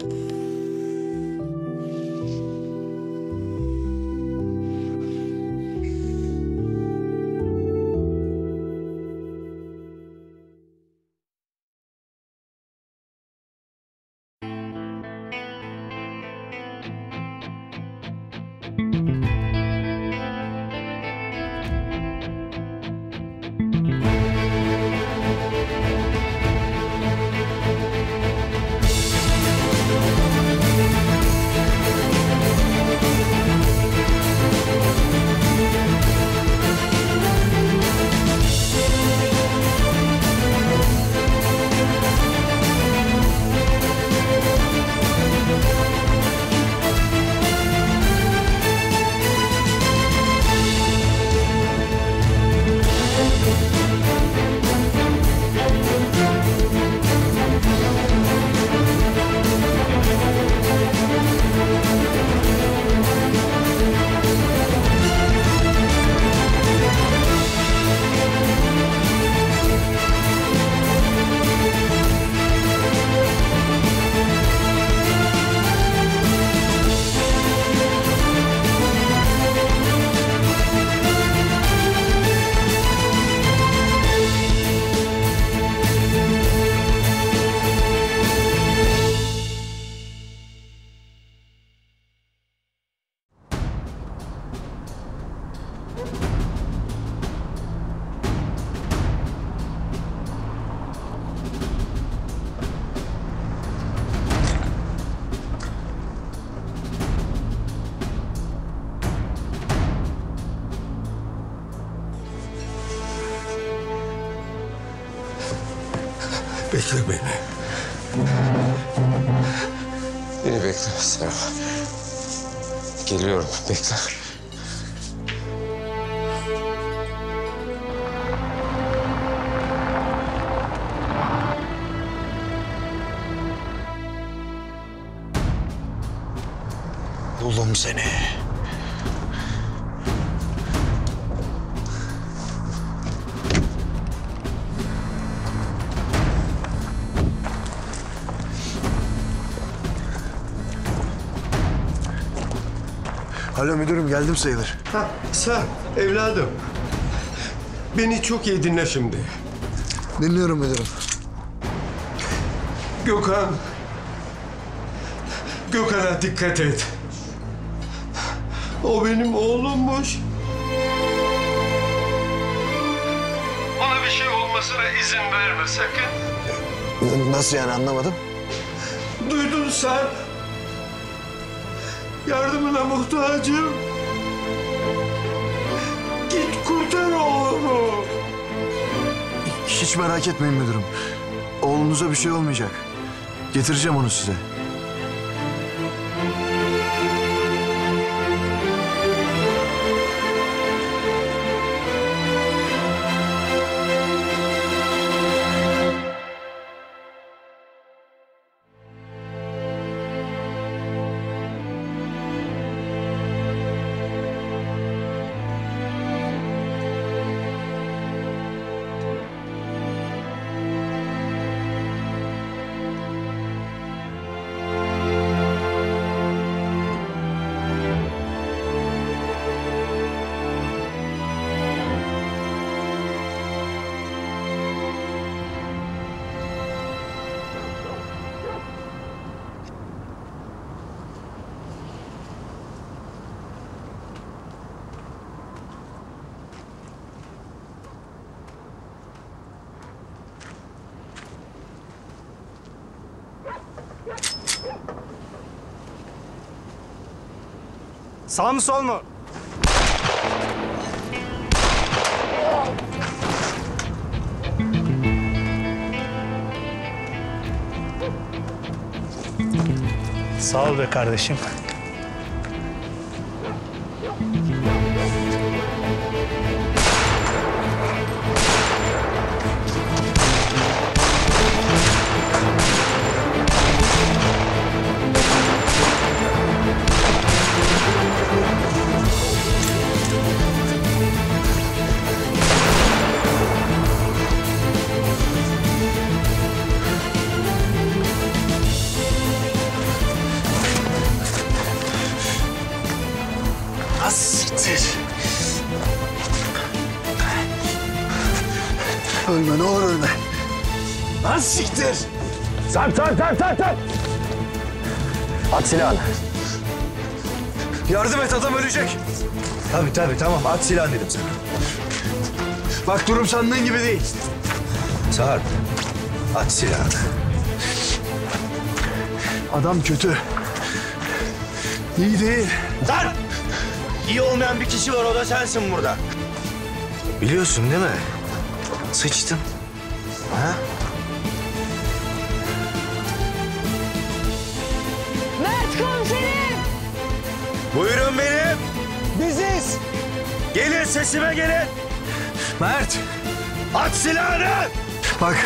Bekle Alo müdürüm geldim sayılır. Ha, sen evladım. Beni çok iyi dinle şimdi. Dinliyorum müdürüm. Gökhan. Gökhan'a dikkat et. O benim oğlummuş. Ona bir şey olmasına izin verme sakın. Nasıl yani anlamadım. Duydun sen. Yardımına muhtacım. Git kurtar oğlumu. Hiç merak etmeyin müdürüm. Oğlunuza bir şey olmayacak. Getireceğim onu size. Sağ mı sol mu? Sağ ol be kardeşim. Sarp sarp sarp sarp. At silahını. Yardım et adam ölecek. Tabii tabii tamam at silahını dedim sana. Bak durum sandığın gibi değil. Sarp. At silahını. Adam kötü. İyi değil. Sarp! İyi olmayan bir kişi var o da sensin burada. Biliyorsun değil mi? Sıçtın. Sesime gelin. Mert. At silahını. Bak.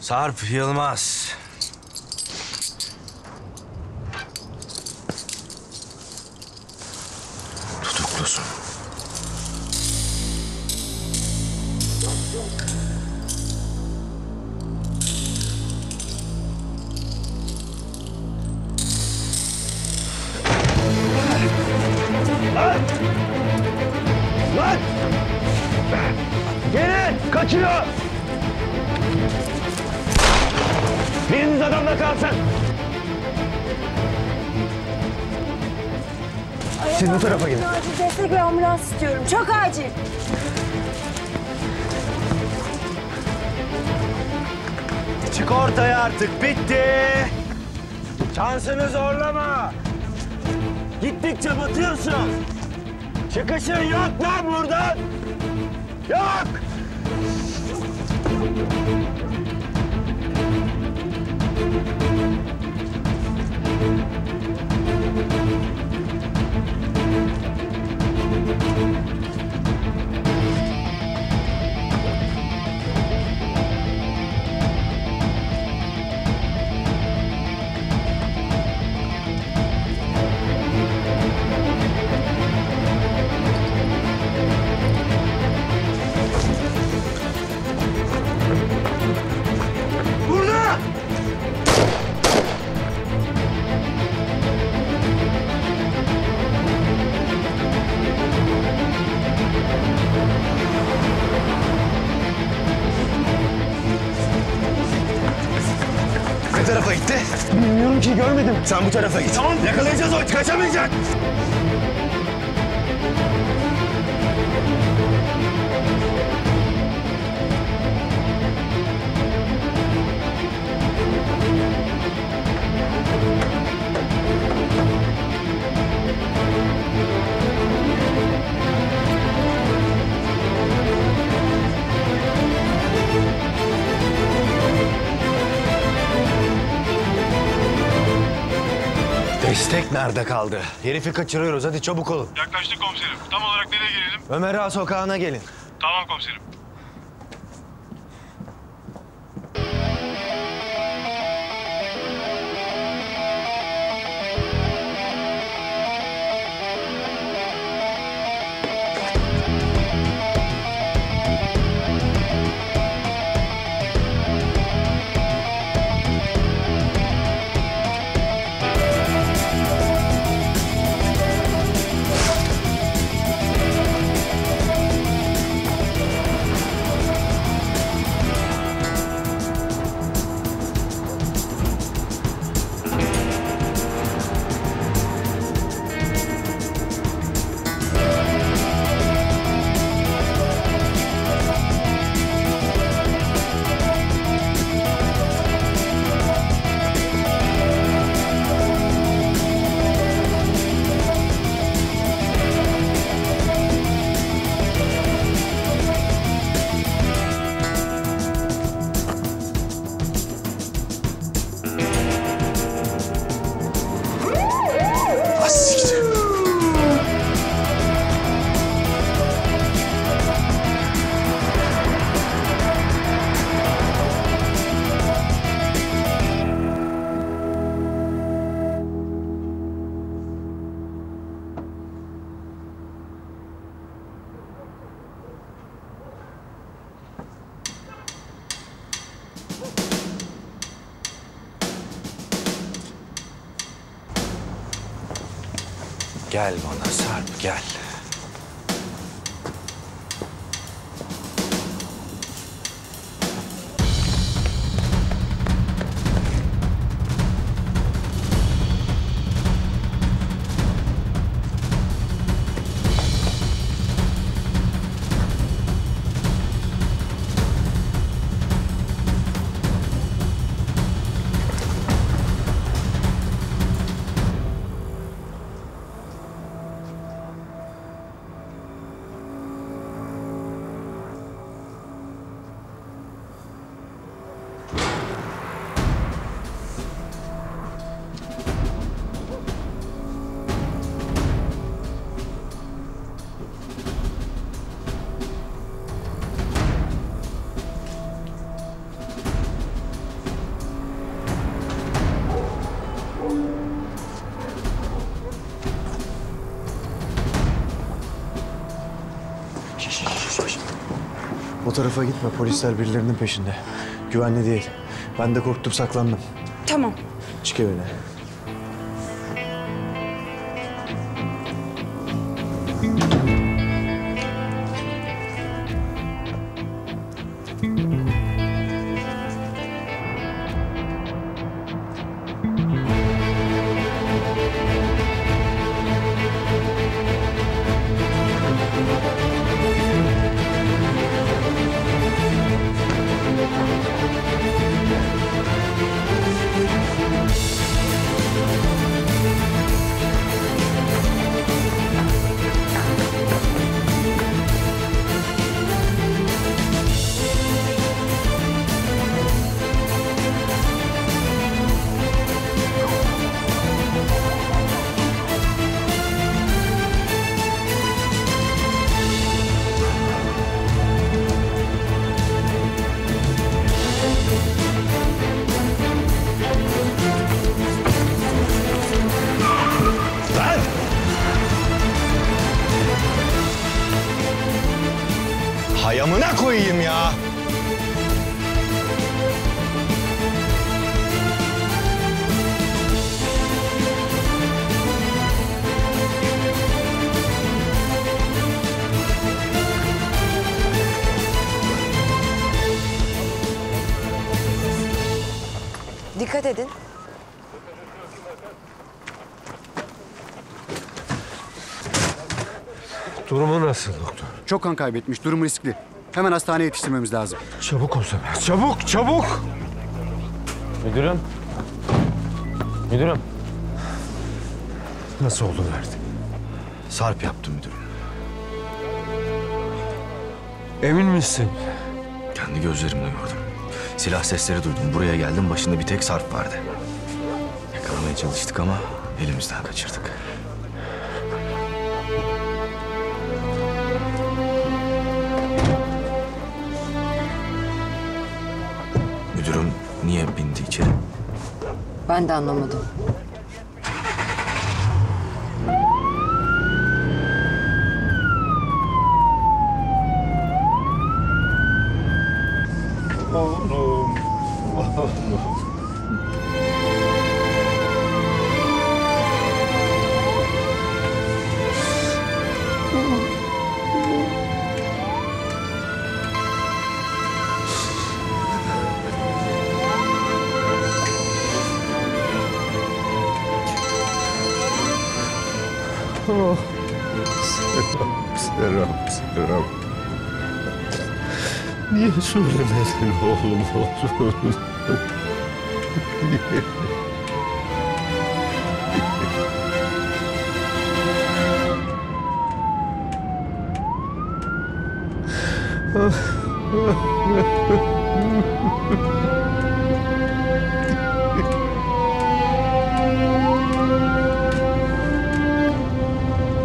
Sarp Yılmaz. Bilmiyorum ki görmedim. Sen bu tarafa git. Tamam yakalayacağız o kaçamayacak. Destek nerede kaldı? Herifi kaçırıyoruz. Hadi çabuk olun. Yaklaştık komiserim. Tam olarak nereye gelelim? Ömer Ağa sokağına gelin. Tamam komiserim. Tarafa gitme. Polisler birilerinin peşinde. Güvenli değil. Ben de korktum saklandım. Tamam. Çık evine. Çok kan kaybetmiş, durumu riskli. Hemen hastaneye yetiştirmemiz lazım. Çabuk o zaman. Çabuk, çabuk. Müdürüm. Müdürüm. Nasıl oldu verdi? Sarp yaptı müdürüm. Emin misin? Kendi gözlerimle gördüm. Silah sesleri duydum. Buraya geldim. Başında bir tek Sarp vardı. Yakalamaya çalıştık ama elimizden kaçırdık. Ben de anlamadım. Söylemedin oğlum oğlum?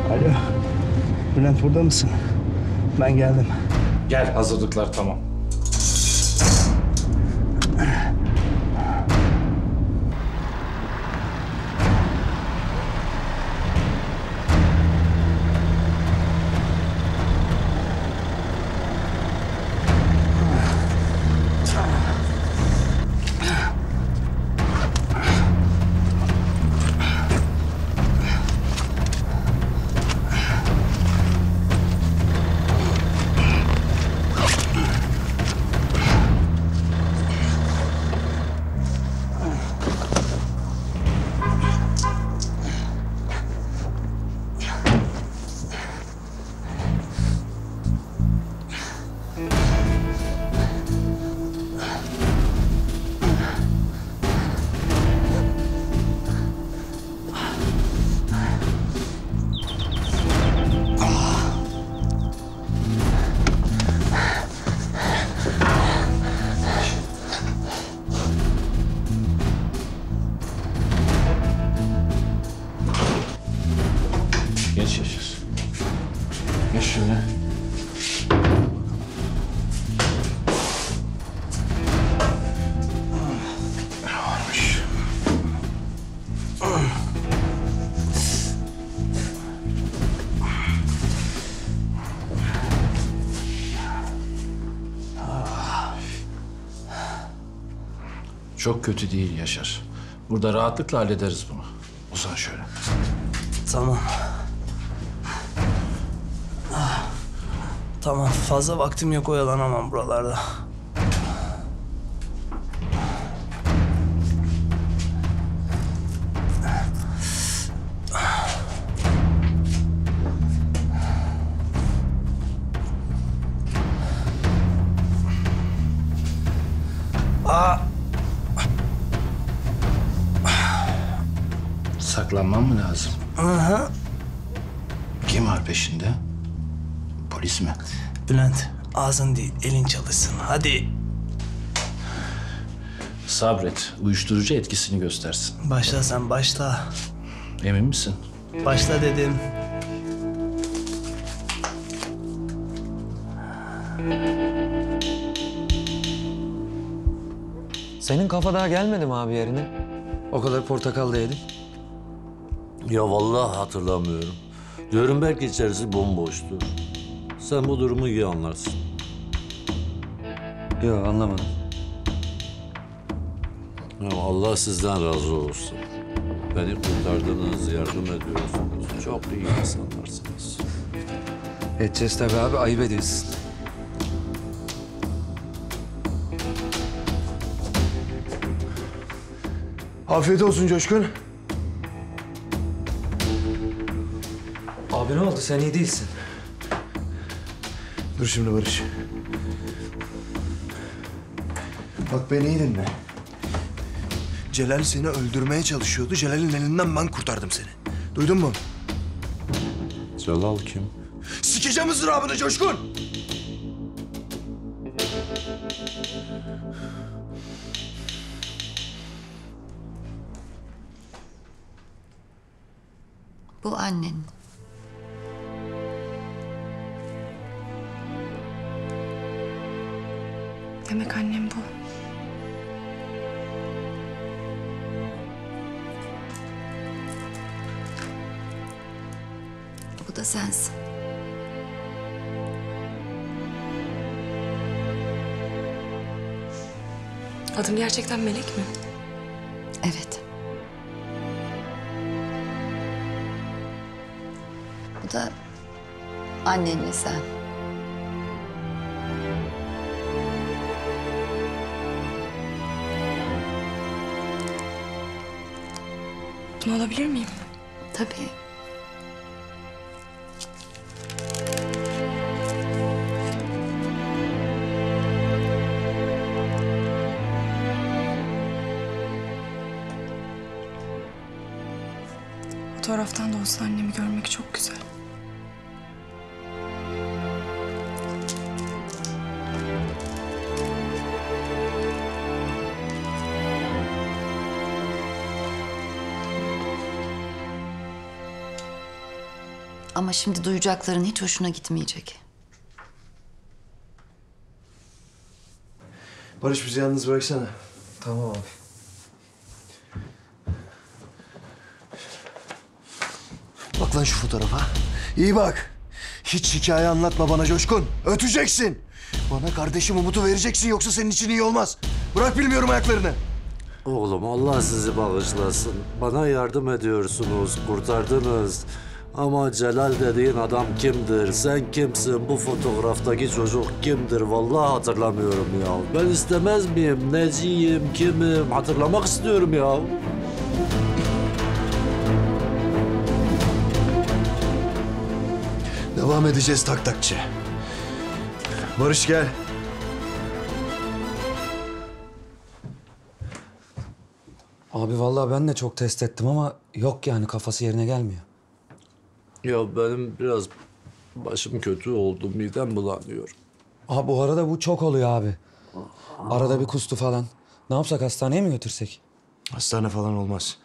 Alo. Bülent burada mısın? Ben geldim. Gel hazırlıklar tamam. Çok kötü değil Yaşar. Burada rahatlıkla hallederiz bunu. Uzan şöyle. Tamam. Ah. Tamam fazla vaktim yok oyalanamam buralarda. Hadi. Sabret. Uyuşturucu etkisini göstersin. Başla sen başla. Emin misin? Başla dedim. Senin kafa daha gelmedi mi abi yerine? O kadar portakal da yedin. Ya vallahi hatırlamıyorum. Diyorum belki içerisi bomboştu. Sen bu durumu iyi anlarsın. Yok anlamadım. Ya Allah sizden razı olsun. Beni kurtardınız, yardım ediyorsunuz. Çok iyi insanlarsınız. Edeceğiz tabii abi ayıp ediyorsun. Afiyet olsun Coşkun. Abi ne oldu sen iyi değilsin. Dur şimdi Barış. Bak beni iyi dinle. Celal seni öldürmeye çalışıyordu. Celal'in elinden ben kurtardım seni. Duydun mu? Celal kim? Sikeceğim ızdırabını Coşkun. Bu annen. Gerçekten Melek mi? Evet. Bu da annenle sen. Bunu alabilir miyim? Tabii. Fotoğraftan da olsa annemi görmek çok güzel. Ama şimdi duyacakların hiç hoşuna gitmeyecek. Barış bizi yalnız bıraksana. Tamam abi. Bak lan şu fotoğrafa. İyi bak. Hiç hikaye anlatma bana Coşkun. Öteceksin. Bana kardeşim Umut'u vereceksin yoksa senin için iyi olmaz. Bırak bilmiyorum ayaklarını. Oğlum Allah sizi bağışlasın. Bana yardım ediyorsunuz, kurtardınız. Ama Celal dediğin adam kimdir? Sen kimsin? Bu fotoğraftaki çocuk kimdir? Vallahi hatırlamıyorum ya. Ben istemez miyim? Neciyim? Kimim? Hatırlamak istiyorum ya. Devam edeceğiz tak takçı. Barış gel. Abi vallahi ben de çok test ettim ama yok yani kafası yerine gelmiyor. Ya benim biraz başım kötü oldu. Midem bulanıyor. Abi bu arada bu çok oluyor abi. Arada bir kustu falan. Ne yapsak hastaneye mi götürsek? Hastane falan olmaz.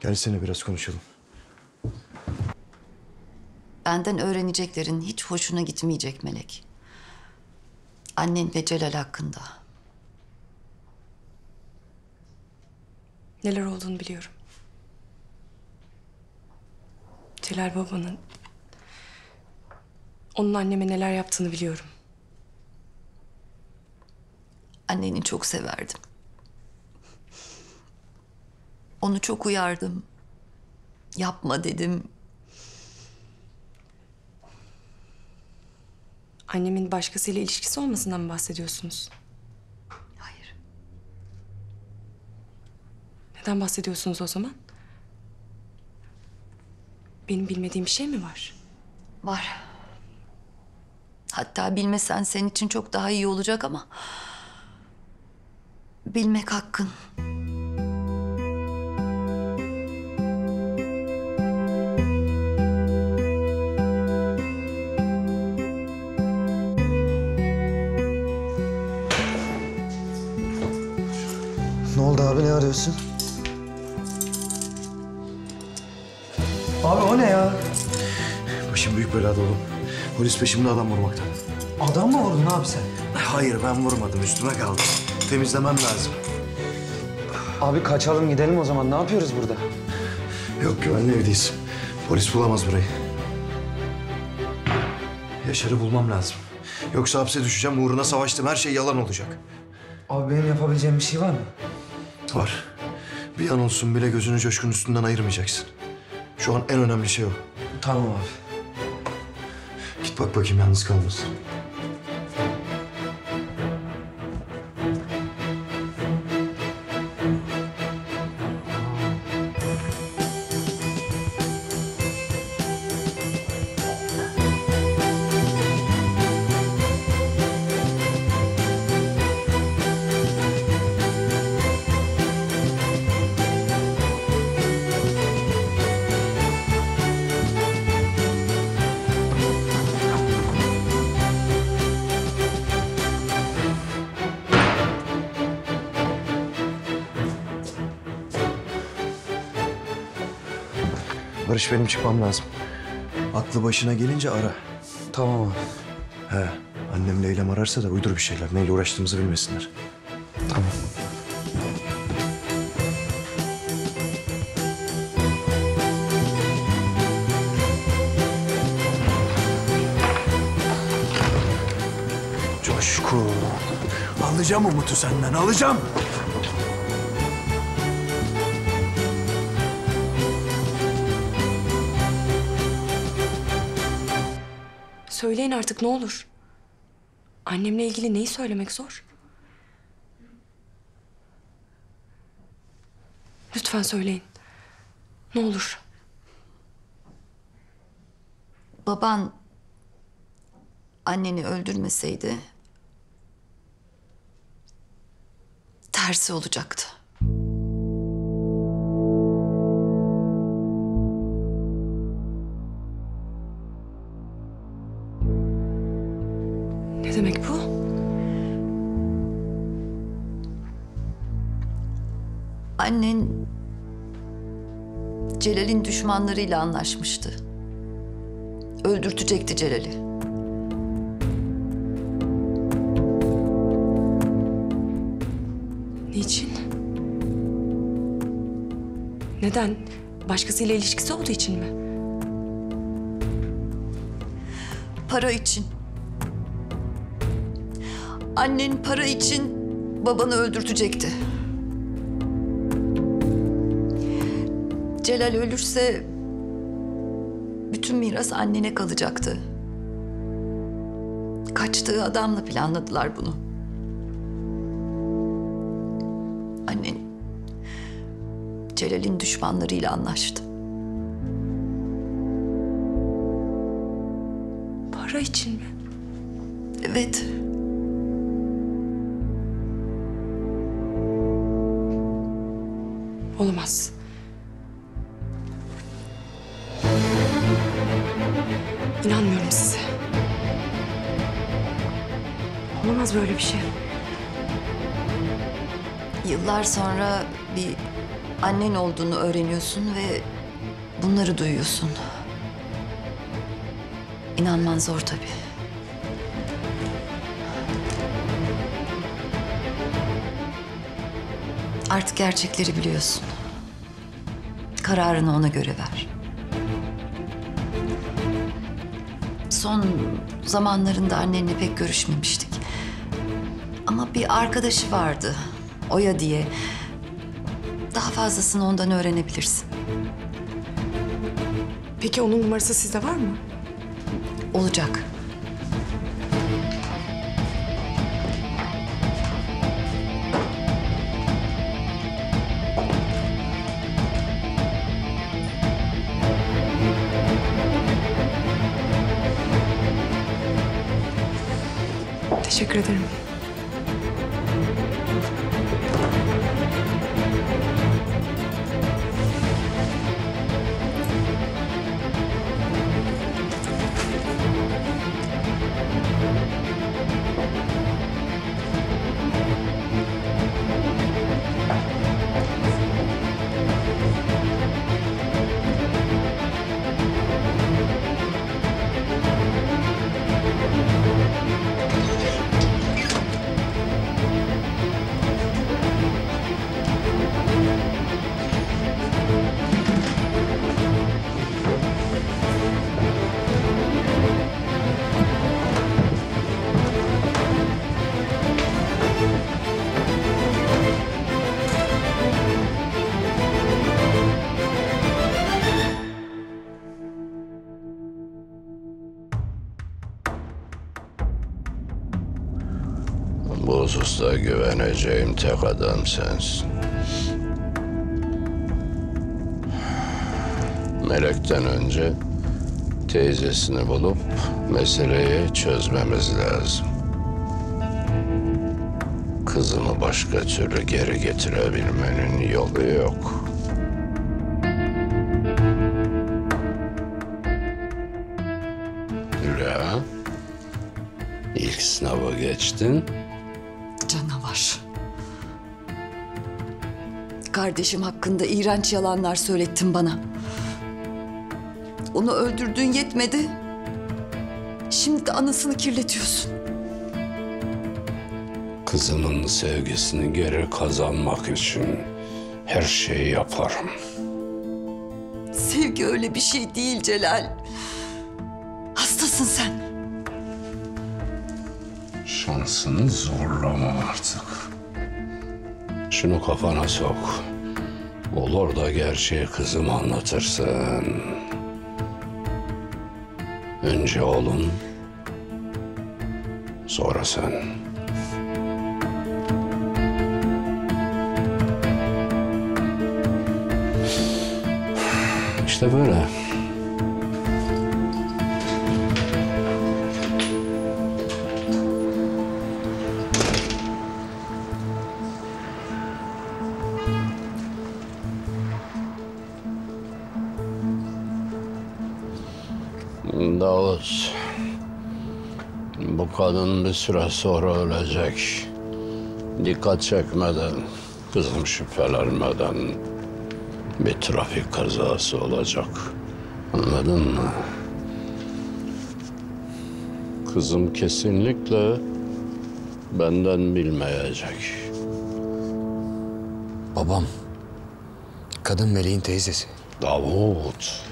Gelsene biraz konuşalım. Benden öğreneceklerin hiç hoşuna gitmeyecek Melek. Annen ve Celal hakkında. Neler olduğunu biliyorum. Celal babanın... Onun anneme neler yaptığını biliyorum. Anneni çok severdim. Onu çok uyardım. Yapma dedim. Annemin başkasıyla ilişkisi olmasından mı bahsediyorsunuz? Hayır. Neden bahsediyorsunuz o zaman? Benim bilmediğim bir şey mi var? Var. Hatta bilmesen senin için çok daha iyi olacak ama... Bilmek hakkın. Arıyorsun? Abi o ne ya? Başım büyük belada oğlum. Polis peşimde adam vurmakta. Adam mı vurdun abi sen? Hayır ben vurmadım üstüme kaldı. Temizlemem lazım. Abi kaçalım gidelim o zaman. Ne yapıyoruz burada? Yok güvenli evdeyiz. Polis bulamaz burayı. Yaşar'ı bulmam lazım. Yoksa hapse düşeceğim uğruna savaştım her şey yalan olacak. Abi benim yapabileceğim bir şey var mı? Var. Bir an olsun bile gözünü coşkun üstünden ayırmayacaksın. Şu an en önemli şey o. Tamam abi. Git bak bakayım yalnız kalmasın. Barış benim çıkmam lazım. Aklı başına gelince ara. Tamam abi. He, annem Leyla'm ararsa da uydur bir şeyler. Neyle uğraştığımızı bilmesinler. Tamam. Coşkun. Alacağım Umut'u senden, alacağım. Artık ne olur. Annemle ilgili neyi söylemek zor? Lütfen söyleyin. Ne olur. Baban anneni öldürmeseydi tersi olacaktı. Annen Celal'in düşmanlarıyla anlaşmıştı. Öldürtecekti Celal'i. Niçin? Neden? Başkasıyla ilişkisi olduğu için mi? Para için. Annen para için babanı öldürtecekti. Celal ölürse bütün miras annene kalacaktı. Kaçtığı adamla planladılar bunu. Annen Celal'in düşmanlarıyla anlaştı. Para için mi? Evet. Olamaz. İnanmıyorum size. Olamaz böyle bir şey. Yıllar sonra bir annen olduğunu öğreniyorsun ve bunları duyuyorsun. İnanman zor tabii. Artık gerçekleri biliyorsun. Kararını ona göre ver. Son zamanlarında annenle pek görüşmemiştik. Ama bir arkadaşı vardı. Oya diye. Daha fazlasını ondan öğrenebilirsin. Peki onun numarası sizde var mı? Olacak. Hususta güveneceğim tek adam sensin. Melek'ten önce teyzesini bulup meseleyi çözmemiz lazım. Kızımı başka türlü geri getirebilmenin yolu yok. Hülya, ilk sınavı geçtin. Kardeşim hakkında iğrenç yalanlar söylettin bana. Onu öldürdüğün yetmedi. Şimdi de anasını kirletiyorsun. Kızımın sevgisini geri kazanmak için her şeyi yaparım. Sevgi öyle bir şey değil Celal. Hastasın sen. Şansını zorlama artık. Şunu kafana sok. Olur da gerçeği kızıma anlatırsın. Önce oğlun, sonra sen. İşte böyle. Kadın bir süre sonra ölecek. Dikkat çekmeden, kızım şüphelenmeden bir trafik kazası olacak. Anladın mı? Kızım kesinlikle benden bilmeyecek. Babam. Kadın meleğin teyzesi. Davut.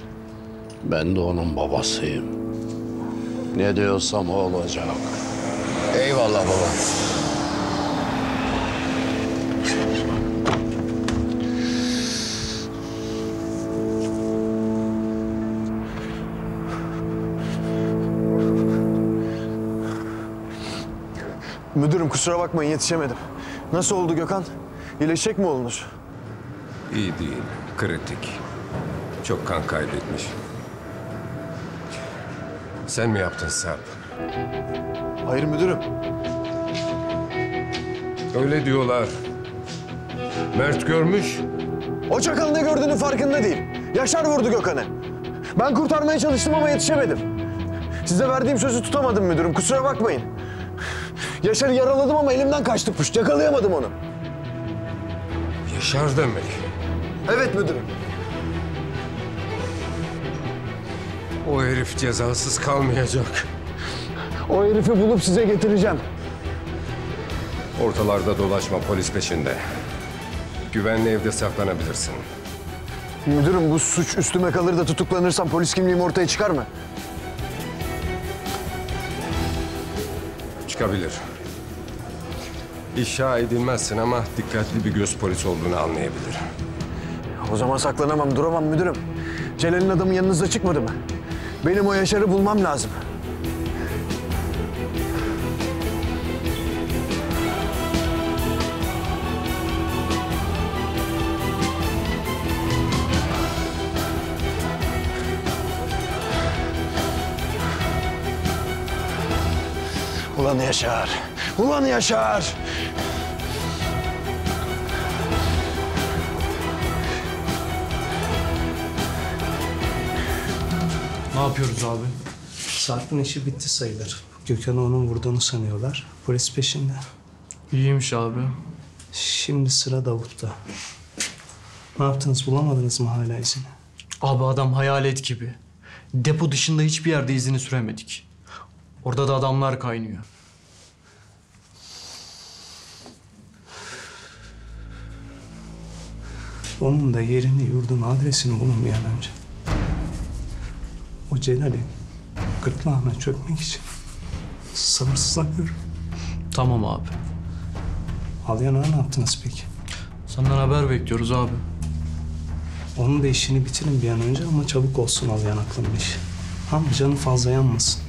Ben de onun babasıyım. Ne diyorsam o olacak. Eyvallah baba. Müdürüm kusura bakmayın yetişemedim. Nasıl oldu Gökhan? İyileşecek mi olunur? İyi değil, kritik. Çok kan kaybetmiş. Sen mi yaptın Sarp? Hayır müdürüm. Öyle diyorlar. Mert görmüş. O çakal ne gördüğünün farkında değil. Yaşar vurdu Gökhan'ı. Ben kurtarmaya çalıştım ama yetişemedim. Size verdiğim sözü tutamadım müdürüm. Kusura bakmayın. Yaşar'ı yaraladım ama elimden kaçtı kuş. Yakalayamadım onu. Yaşar demek. Evet müdürüm. O herif cezasız kalmayacak. O herifi bulup size getireceğim. Ortalarda dolaşma polis peşinde. Güvenli evde saklanabilirsin. Müdürüm bu suç üstüme kalır da tutuklanırsam polis kimliğim ortaya çıkar mı? Çıkabilir. İşa edilmezsin ama dikkatli bir göz polis olduğunu anlayabilir. O zaman saklanamam, duramam müdürüm. Celal'in adamı yanınızda çıkmadı mı? Benim o Yaşar'ı bulmam lazım. Ulan Yaşar! Ulan Yaşar! Ne yapıyoruz abi? Sarp'ın işi bitti sayılır. Gökhan'ı onun vurduğunu sanıyorlar. Polis peşinde. İyiymiş abi. Şimdi sıra Davut'ta. Ne yaptınız? Bulamadınız mı hala izini? Abi adam hayalet gibi. Depo dışında hiçbir yerde izini süremedik. Orada da adamlar kaynıyor. Onun da yerini, yurdunu, adresini bulun bir an önce. O Celal'in gırtlağına çökmek için sabırsızlanıyorum. Tamam abi. Alyan'a ne yaptınız peki? Senden haber bekliyoruz abi. Onun da işini bitirin bir an önce ama çabuk olsun Alyan aklının işi. Ama canı fazla yanmasın.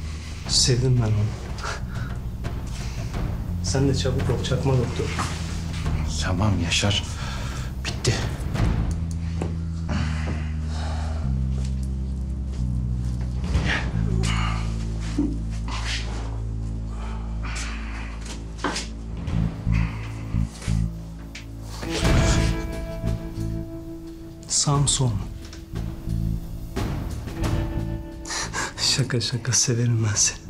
Sevdim ben onu. Sen de çabuk ol çakma doktor. Tamam Yaşar. Bitti. Samson. şaka şaka severim ben seni.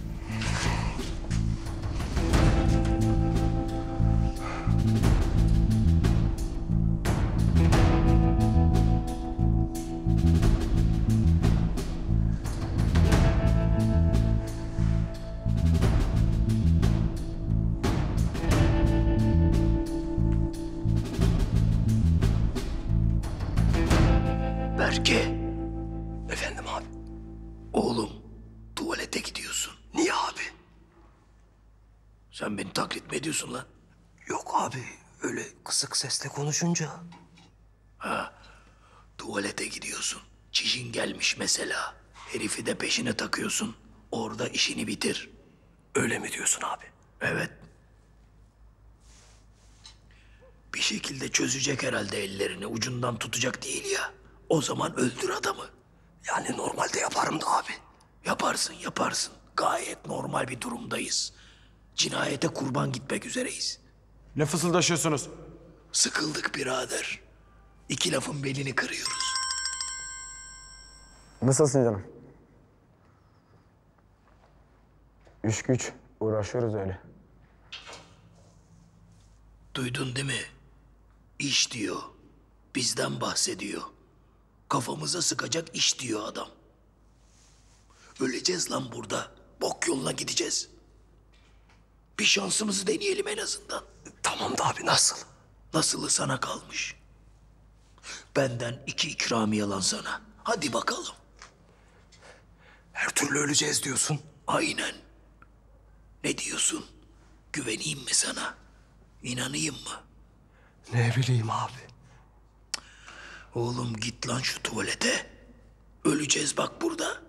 Ediyorsun lan? Yok abi. Öyle kısık sesle konuşunca. Ha. Tuvalete gidiyorsun. Çişin gelmiş mesela. Herifi de peşine takıyorsun. Orada işini bitir. Öyle mi diyorsun abi? Evet. Bir şekilde çözecek herhalde ellerini. Ucundan tutacak değil ya. O zaman öldür adamı. Yani normalde yaparım da abi. Yaparsın yaparsın. Gayet normal bir durumdayız. Cinayete kurban gitmek üzereyiz. Ne fısıldaşıyorsunuz? Sıkıldık birader. İki lafın belini kırıyoruz. Nasılsın canım? Üç güç. Uğraşıyoruz öyle. Duydun değil mi? İş diyor. Bizden bahsediyor. Kafamıza sıkacak iş diyor adam. Öleceğiz lan burada. Bok yoluna gideceğiz. Bir şansımızı deneyelim en azından. Tamam da abi nasıl? Nasılı sana kalmış. Benden iki ikramiye lan sana. Hadi bakalım. Her türlü öleceğiz diyorsun. Aynen. Ne diyorsun? Güveneyim mi sana? İnanayım mı? Ne bileyim abi. Oğlum git lan şu tuvalete. Öleceğiz bak burada.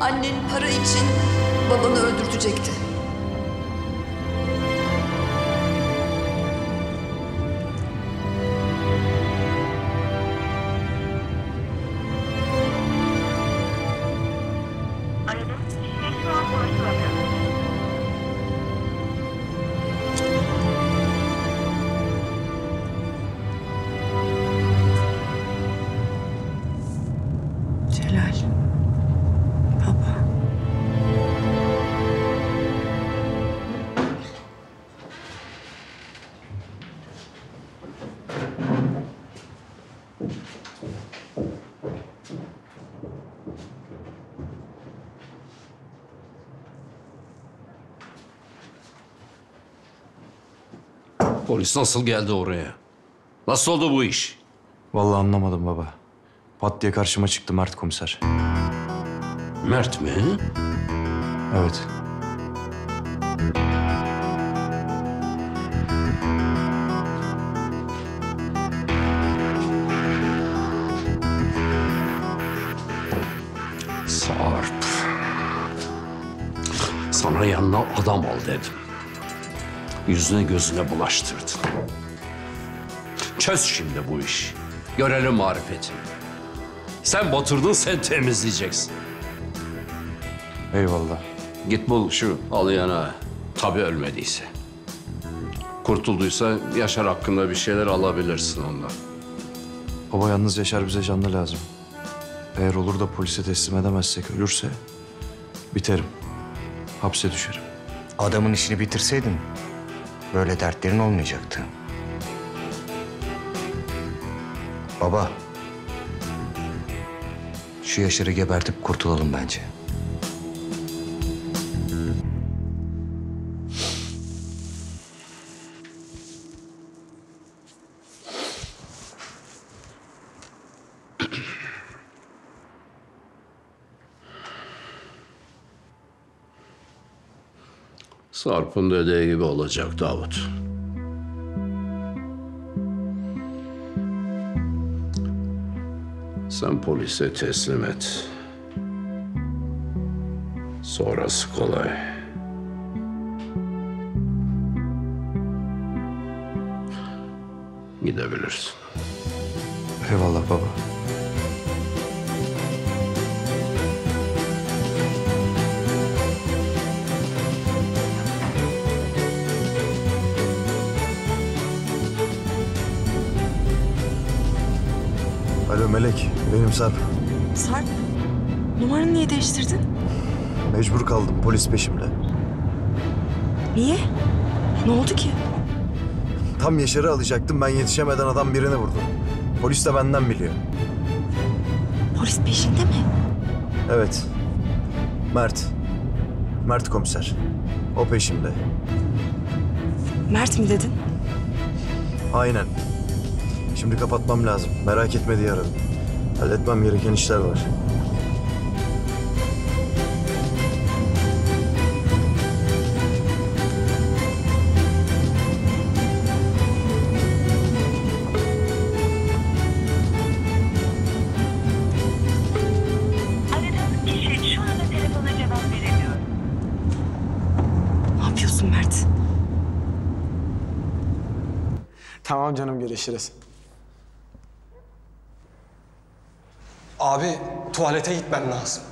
Annen para için babanı öldürtecekti. Polis nasıl geldi oraya? Nasıl oldu bu iş? Vallahi anlamadım baba. Pat diye karşıma çıktı Mert komiser. Mert mi? Evet. Sarp. Sana yanına adam al dedim. Yüzüne gözüne bulaştırdın. Çöz şimdi bu işi. Görelim marifetini. Sen batırdın, sen temizleyeceksin. Eyvallah. Git bul şu al yana. Tabii ölmediyse. Kurtulduysa Yaşar hakkında bir şeyler alabilirsin ondan. Baba yalnız Yaşar bize canlı lazım. Eğer olur da polise teslim edemezsek ölürse biterim. Hapse düşerim. Adamın işini bitirseydin böyle dertlerin olmayacaktı. Baba. Şu Yaşar'ı gebertip kurtulalım bence. Sarp'ın dediği gibi olacak Davut. Sen polise teslim et. Sonrası kolay. Gidebilirsin. Eyvallah baba. Melek, benim Sarp. Sarp, numaranı niye değiştirdin? Mecbur kaldım, polis peşimde. Niye? Ne oldu ki? Tam Yaşar'ı alacaktım, ben yetişemeden adam birini vurdu. Polis de benden biliyor. Polis peşinde mi? Evet. Mert. Mert komiser. O peşimde. Mert mi dedin? Aynen. Şimdi kapatmam lazım. Merak etme diye aradım. Halletmem gereken işler var. Aradığınız kişi şu anda telefona cevap veremiyor. Ne yapıyorsun Mert? Tamam canım görüşürüz. Abi tuvalete gitmem lazım.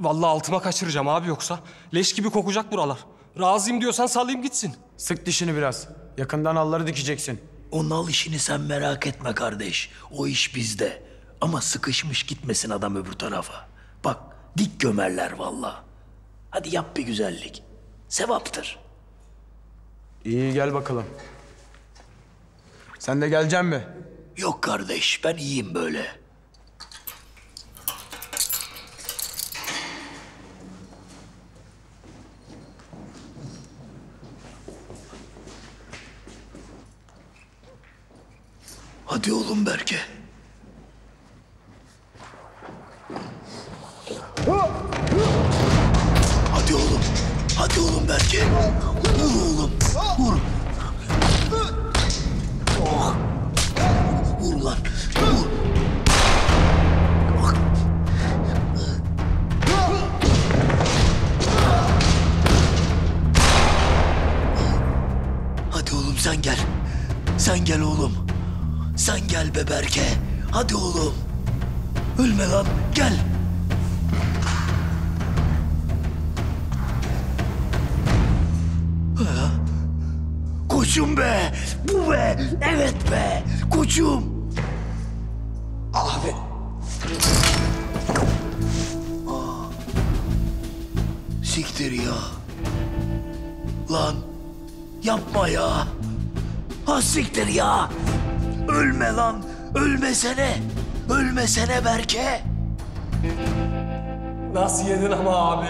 Vallahi altıma kaçıracağım abi yoksa. Leş gibi kokacak buralar. Razıyım diyorsan salayım gitsin. Sık dişini biraz. Yakından alları dikeceksin. O nal işini sen merak etme kardeş. O iş bizde. Ama sıkışmış gitmesin adam öbür tarafa. Bak dik gömerler vallahi. Hadi yap bir güzellik. Sevaptır. İyi gel bakalım. Sen de geleceksin mi? Yok kardeş ben iyiyim böyle. Hadi oğlum Berke. Hadi oğlum. Hadi oğlum Berke. Vur oğlum. Vur. Oh. Vur lan. Vur. Hadi oğlum sen gel. Sen gel oğlum. Sen gel be Berke. Hadi oğlum. Ölme lan. Gel. Koçum be. Bu be. Evet be. Koçum. Abi. Aa. Siktir ya. Lan. Yapma ya. Ha siktir ya. Ölme lan. Ölmesene. Ölmesene Berke. Nasıl yedin ama abi?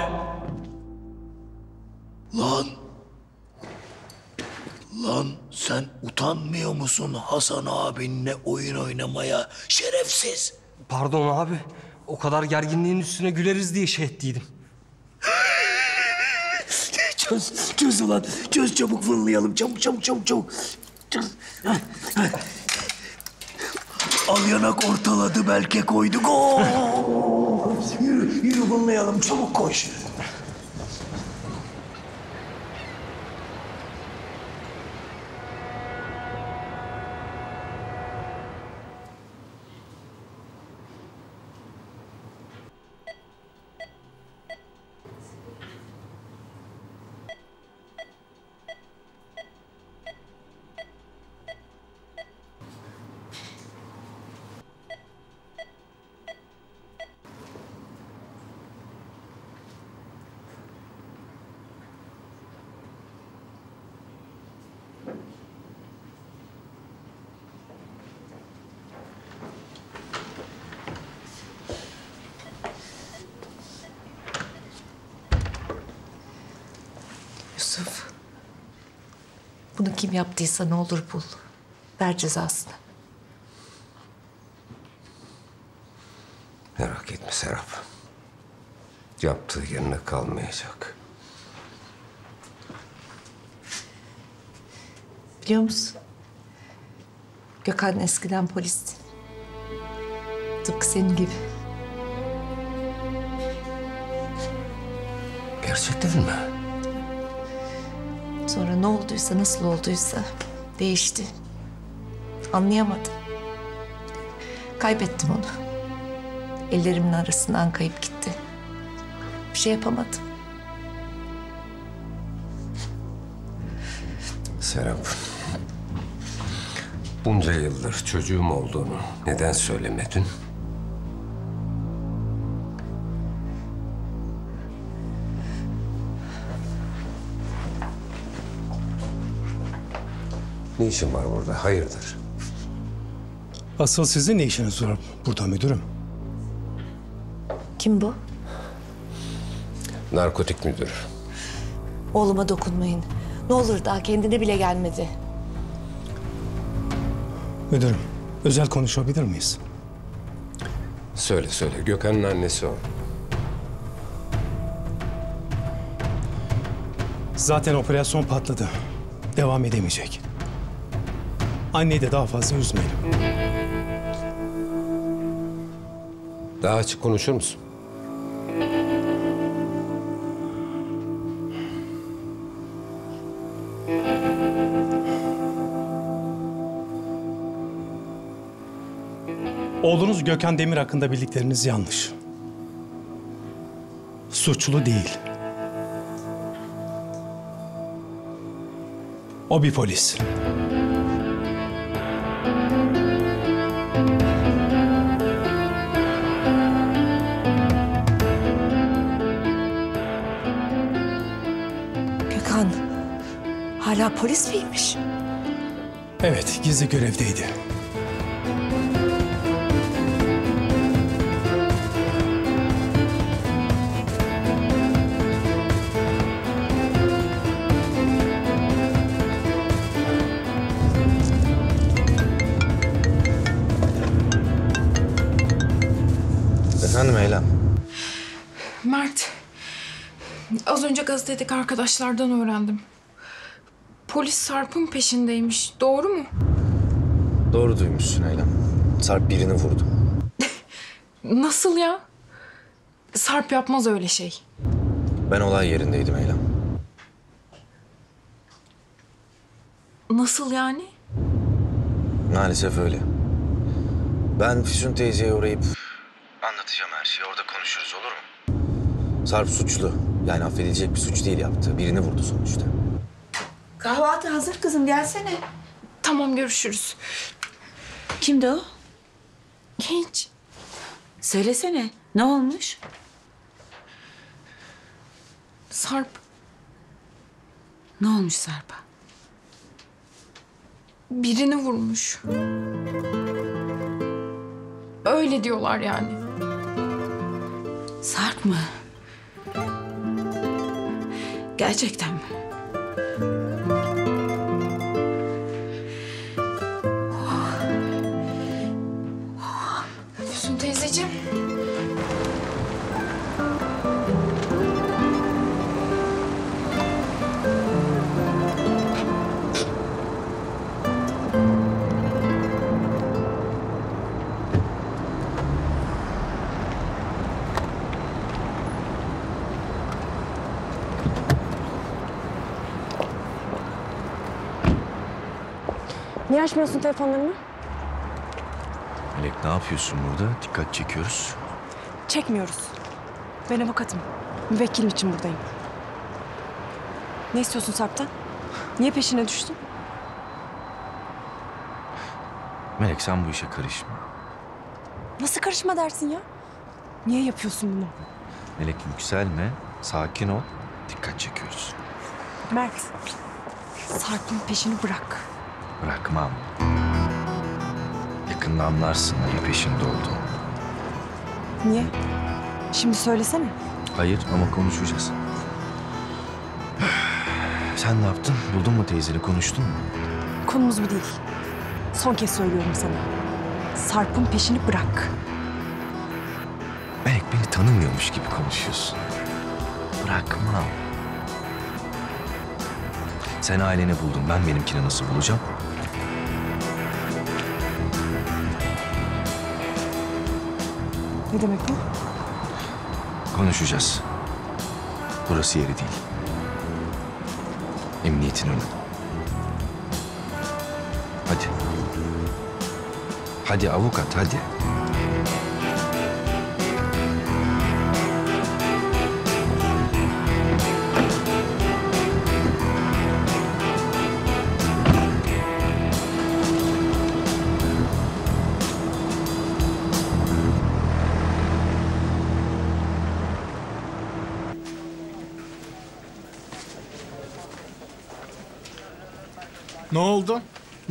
Lan. Lan sen utanmıyor musun Hasan abinle oyun oynamaya şerefsiz? Pardon abi. O kadar gerginliğin üstüne güleriz diye şey ettiydim. Çöz, çöz ulan. Çöz çabuk fırlayalım. Çabuk çabuk çabuk çabuk. Çöz. Al yanak ortaladı belke koyduk. Oo! Yürü, yürü fırlayalım. Çabuk koş. Yusuf. Bunu kim yaptıysa ne olur bul. Ver cezasını. Merak etme Serap. Yaptığı yerine kalmayacak. Biliyor musun? Gökhan eskiden polisti. Tıpkı senin gibi. Gerçekten mi? Sonra ne olduysa, nasıl olduysa değişti. Anlayamadım. Kaybettim onu. Ellerimin arasından kayıp gitti. Bir şey yapamadım. Serap. Bunca yıldır çocuğum olduğunu neden söylemedin? Ne işin var burada? Hayırdır? Asıl sizin ne işiniz var burada müdürüm? Kim bu? Narkotik müdür. Oğluma dokunmayın. Ne olur daha kendine bile gelmedi. Müdürüm, özel konuşabilir miyiz? Söyle söyle. Gökhan'ın annesi o. Zaten operasyon patladı. Devam edemeyecek. Anneyi de daha fazla üzmeyelim. Daha açık konuşur musun? Oğlunuz Gökhan Demir hakkında bildikleriniz yanlış. Suçlu değil. O bir polis. Polis miymiş? Evet, gizli görevdeydi. Efendim Eylem. Mert, az önce gazetedeki arkadaşlardan öğrendim. Polis Sarp'ın peşindeymiş. Doğru mu? Doğru duymuşsun Eylem. Sarp birini vurdu. Nasıl ya? Sarp yapmaz öyle şey. Ben olay yerindeydim Eylem. Nasıl yani? Maalesef öyle. Ben Füsun teyzeye uğrayıp... Anlatacağım her şeyi. Orada konuşuruz olur mu? Sarp suçlu. Yani affedilecek bir suç değil yaptığı. Birini vurdu sonuçta. Kahvaltı hazır kızım gelsene. Tamam görüşürüz. Kimdi o? Hiç. Söylesene. Ne olmuş? Sarp Ne olmuş Sarp'a? birini vurmuş. Öyle diyorlar yani. Sarp mı? Gerçekten mi? Niye açmıyorsun telefonlarını? Melek ne yapıyorsun burada? Dikkat çekiyoruz. Çekmiyoruz. Ben avukatım. Müvekkilim için buradayım. Ne istiyorsun Sarp'tan? Niye peşine düştün? Melek sen bu işe karışma. Nasıl karışma dersin ya? Niye yapıyorsun bunu? Melek yükselme. Sakin ol. Dikkat çekiyoruz. Mert, Sarp'ın peşini bırak. Bırakmam. Yakında anlarsın neyi peşinde olduğunu. Niye? Şimdi söylesene. Hayır ama konuşacağız. Sen ne yaptın? Buldun mu teyzeni? Konuştun mu? Konumuz bu değil. Son kez söylüyorum sana. Sarp'ın peşini bırak. Melek beni tanımıyormuş gibi konuşuyorsun. Bırakmam. Sen aileni buldun. Ben benimkini nasıl bulacağım? Ne demek bu? Konuşacağız. Burası yeri değil. Emniyetin önü. Hadi. Hadi avukat hadi.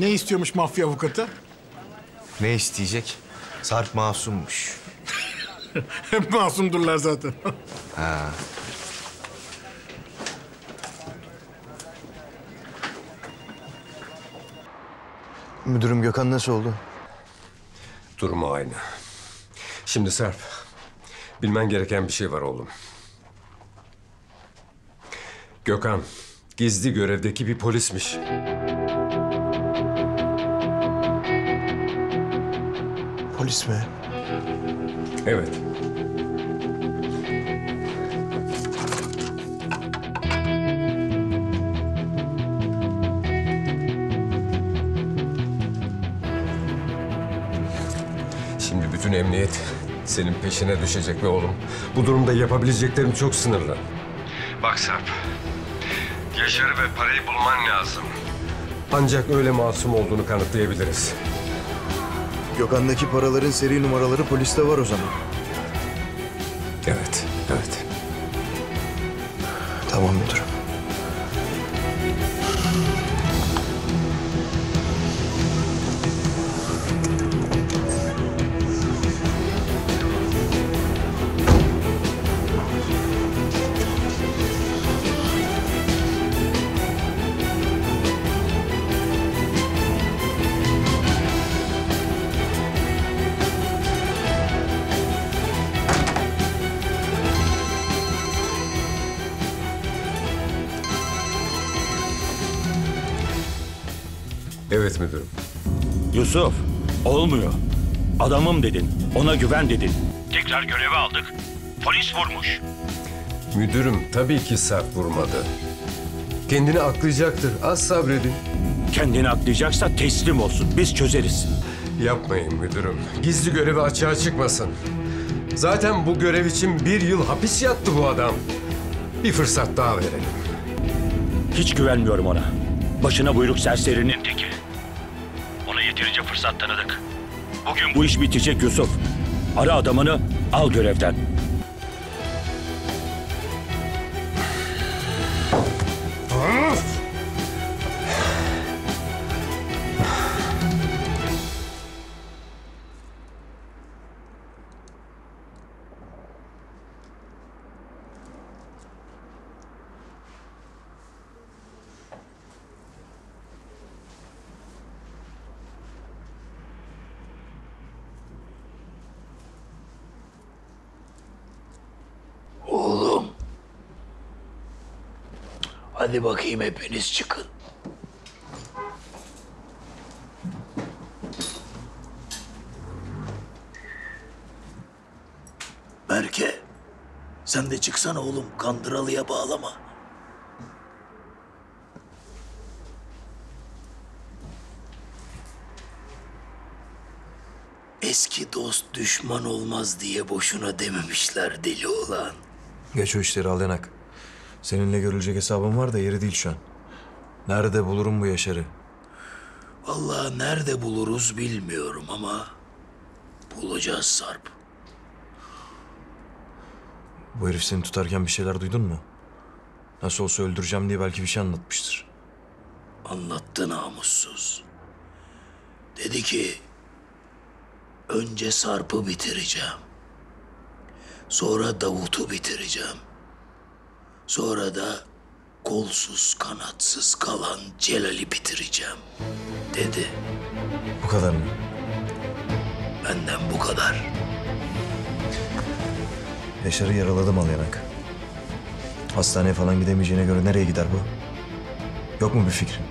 Ne istiyormuş mafya avukatı? Ne isteyecek? Sarp masummuş. Hep masumdurlar zaten. Ha. Müdürüm Gökhan nasıl oldu? Durumu aynı. Şimdi Serp, bilmen gereken bir şey var oğlum. Gökhan, gizli görevdeki bir polismiş. Polis mi? Evet. Şimdi bütün emniyet senin peşine düşecek be oğlum. Bu durumda yapabileceklerim çok sınırlı. Bak Sarp, Yaşar'ı ve parayı bulman lazım. Ancak öyle masum olduğunu kanıtlayabiliriz. Gökhan'daki paraların seri numaraları poliste var o zaman. Evet, Yusuf, olmuyor. Adamım dedin, ona güven dedin. Tekrar göreve aldık. Polis vurmuş. Müdürüm tabii ki Sarp vurmadı. Kendini aklayacaktır. Az sabredin. Kendini aklayacaksa teslim olsun. Biz çözeriz. Yapmayın müdürüm. Gizli görevi açığa çıkmasın. Zaten bu görev için bir yıl hapis yattı bu adam. Bir fırsat daha verelim. Hiç güvenmiyorum ona. Başına buyruk serserinin Bugün bu iş bitecek Yusuf. Ara adamını, al görevden. Hadi bakayım hepiniz çıkın. Berke. Sen de çıksana oğlum. Kandıralıya bağlama. Eski dost düşman olmaz diye boşuna dememişler deli olan. Geç o işleri al yanak. Seninle görülecek hesabım var da yeri değil şu an. Nerede bulurum bu Yaşar'ı? Vallahi nerede buluruz bilmiyorum ama bulacağız Sarp. Bu herif seni tutarken bir şeyler duydun mu? Nasıl olsa öldüreceğim diye belki bir şey anlatmıştır. Anlattı namussuz. Dedi ki önce Sarp'ı bitireceğim. Sonra Davut'u bitireceğim. Sonra da kolsuz kanatsız kalan Celal'i bitireceğim dedi. Bu kadar mı? Benden bu kadar. Yaşar'ı yaraladım al yanak. Hastaneye falan gidemeyeceğine göre nereye gider bu? Yok mu bir fikrin?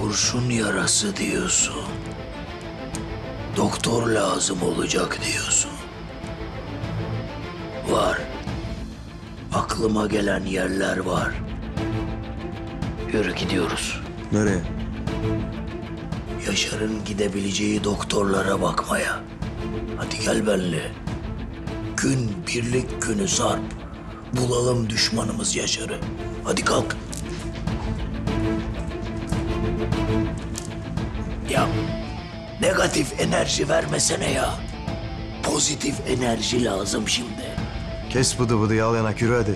Kurşun yarası diyorsun. Doktor lazım olacak diyorsun. Aklıma gelen yerler var. Yürü gidiyoruz. Nereye? Yaşar'ın gidebileceği doktorlara bakmaya. Hadi gel benimle. Gün birlik günü Sarp. Bulalım düşmanımız Yaşar'ı. Hadi kalk. Ya negatif enerji vermesene ya. Pozitif enerji lazım şimdi. Kes bıdı bıdı al yanak yürü hadi.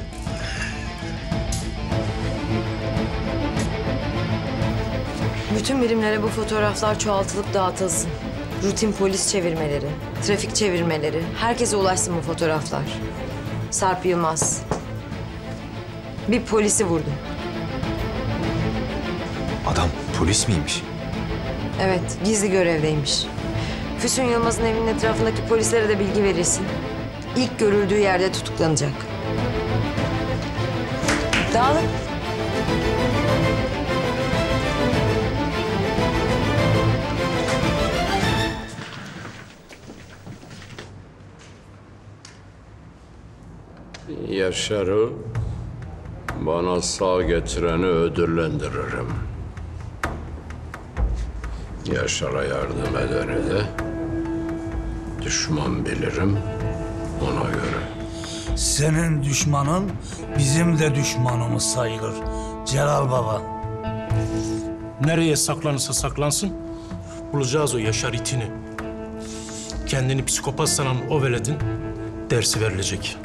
Bütün birimlere bu fotoğraflar çoğaltılıp dağıtılsın. Rutin polis çevirmeleri, trafik çevirmeleri, herkese ulaşsın bu fotoğraflar. Sarp Yılmaz. Bir polisi vurdu. Adam polis miymiş? Evet, gizli görevdeymiş. Füsun Yılmaz'ın evinin etrafındaki polislere de bilgi verilsin. İlk görüldüğü yerde tutuklanacak. Dağılın. Yaşar'ı bana sağ getireni ödüllendiririm. Yaşar'a yardım edeni de düşman bilirim ona göre. Senin düşmanın bizim de düşmanımız sayılır. Celal Baba. Nereye saklanırsa saklansın, bulacağız o Yaşar itini. Kendini psikopat sanan o veledin dersi verilecek.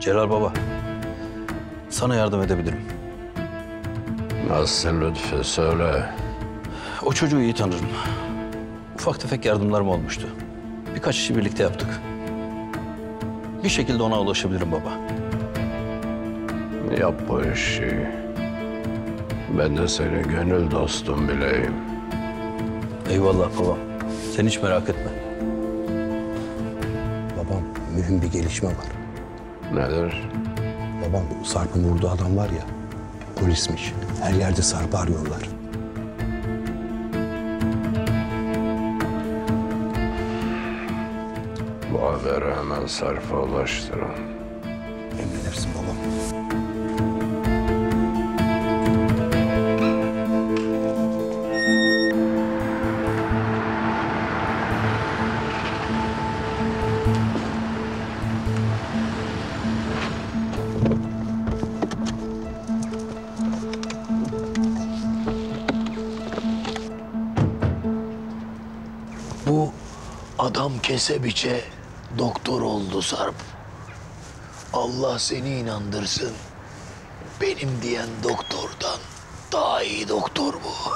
Celal Baba, sana yardım edebilirim. Nasıl lütfü söyle. O çocuğu iyi tanırım. Ufak tefek yardımlarım olmuştu. Birkaç işi birlikte yaptık. Bir şekilde ona ulaşabilirim baba. Yap bu işi. Ben de seni gönül dostum bileyim. Eyvallah babam. Sen hiç merak etme. Babam mühim bir gelişme var. Nedir? Babam Sarp'ın vurduğu adam var ya polismiş. Her yerde Sarp'ı arıyorlar. Bu haberi hemen Sarp'a ulaştırın. Emredersin babam. Bu adam kese biçe doktor oldu Sarp. Allah seni inandırsın. Benim diyen doktordan daha iyi doktor bu.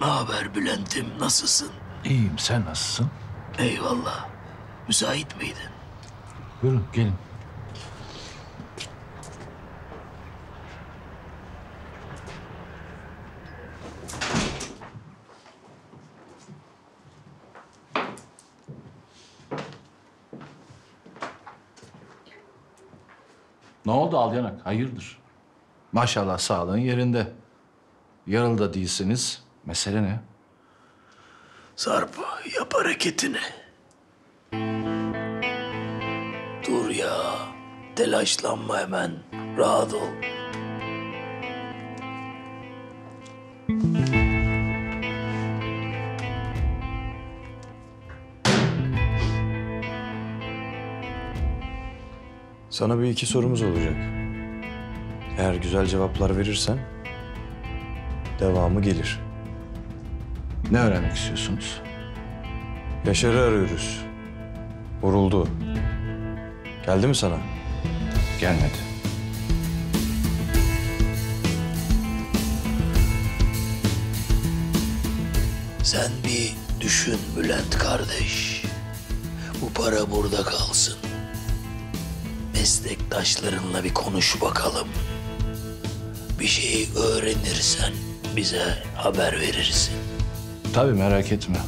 ne haber Bülent'im, nasılsın? İyiyim, sen nasılsın? Eyvallah. Müsait miydin? Buyurun, gelin. Alyanak? Hayırdır? Maşallah sağlığın yerinde. Yaralı da değilsiniz. Mesele ne? Sarp yap hareketini. Dur ya. Telaşlanma hemen. Rahat ol. Sana bir iki sorumuz olacak. Eğer güzel cevaplar verirsen devamı gelir. Ne öğrenmek istiyorsunuz? Yaşar'ı arıyoruz. Vuruldu. Geldi mi sana? Gelmedi. Sen bir düşün Bülent kardeş. Bu para burada kalsın. Meslektaşlarınla bir konuş bakalım. Bir şey öğrenirsen bize haber verirsin. Tabii merak etme.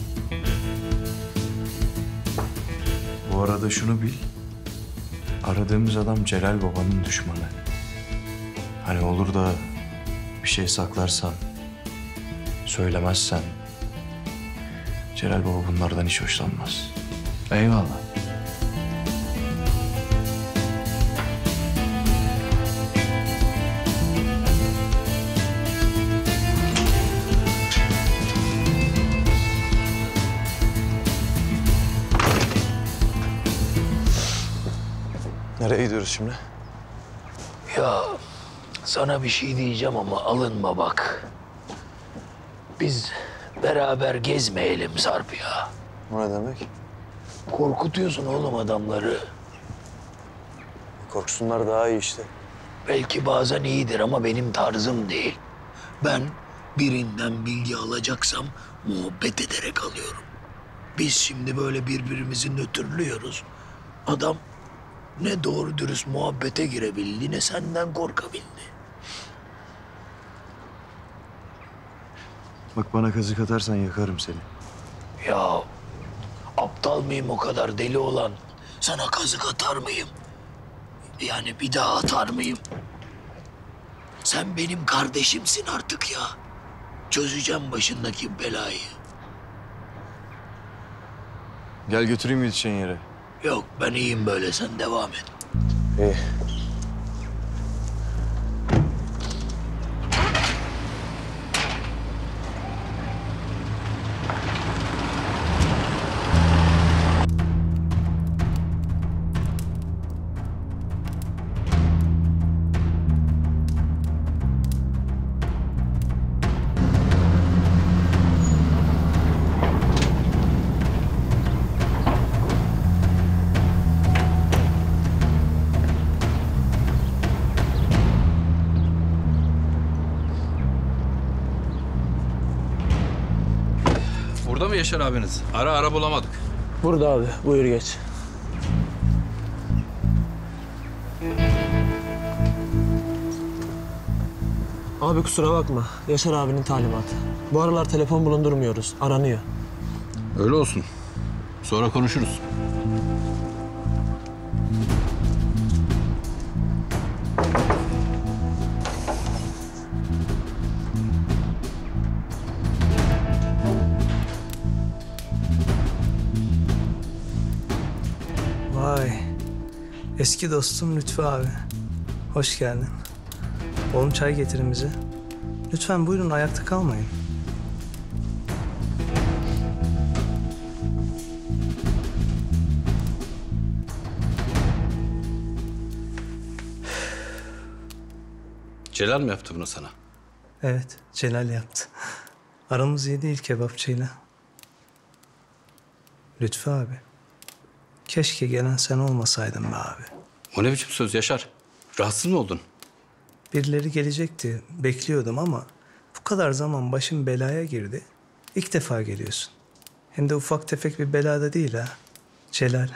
Bu arada şunu bil. Aradığımız adam Celal Baba'nın düşmanı. Hani olur da bir şey saklarsan, söylemezsen... Celal Baba bunlardan hiç hoşlanmaz. Eyvallah. Gidiyoruz şimdi? Ya sana bir şey diyeceğim ama alınma bak. Biz beraber gezmeyelim Sarp ya. O ne demek? Korkutuyorsun oğlum adamları. Korksunlar daha iyi işte. Belki bazen iyidir ama benim tarzım değil. Ben birinden bilgi alacaksam muhabbet ederek alıyorum. Biz şimdi böyle birbirimizi nötrlüyoruz. Adam ne doğru dürüst muhabbete girebildi ne senden korkabildi. Bak bana kazık atarsan yakarım seni. Ya aptal mıyım o kadar deli olan? Sana kazık atar mıyım? Yani bir daha atar mıyım? Sen benim kardeşimsin artık ya. Çözeceğim başındaki belayı. Gel götüreyim yetişen yere. Yok ben iyiyim böyle sen devam et. İyi. Yaşar abiniz? Ara ara bulamadık. Burada abi. Buyur geç. Abi kusura bakma. Yaşar abinin talimatı. Bu aralar telefon bulundurmuyoruz. Aranıyor. Öyle olsun. Sonra konuşuruz. Eski dostum Lütfü abi. Hoş geldin. Oğlum çay getirin bize. Lütfen buyurun ayakta kalmayın. Celal mi yaptı bunu sana? Evet, Celal yaptı. Aramız iyi değil kebapçıyla. Lütfü abi. Keşke gelen sen olmasaydın be abi. O ne biçim söz Yaşar? Rahatsız mı oldun? Birileri gelecekti, bekliyordum ama bu kadar zaman başım belaya girdi. İlk defa geliyorsun. Hem de ufak tefek bir belada değil ha. Celal.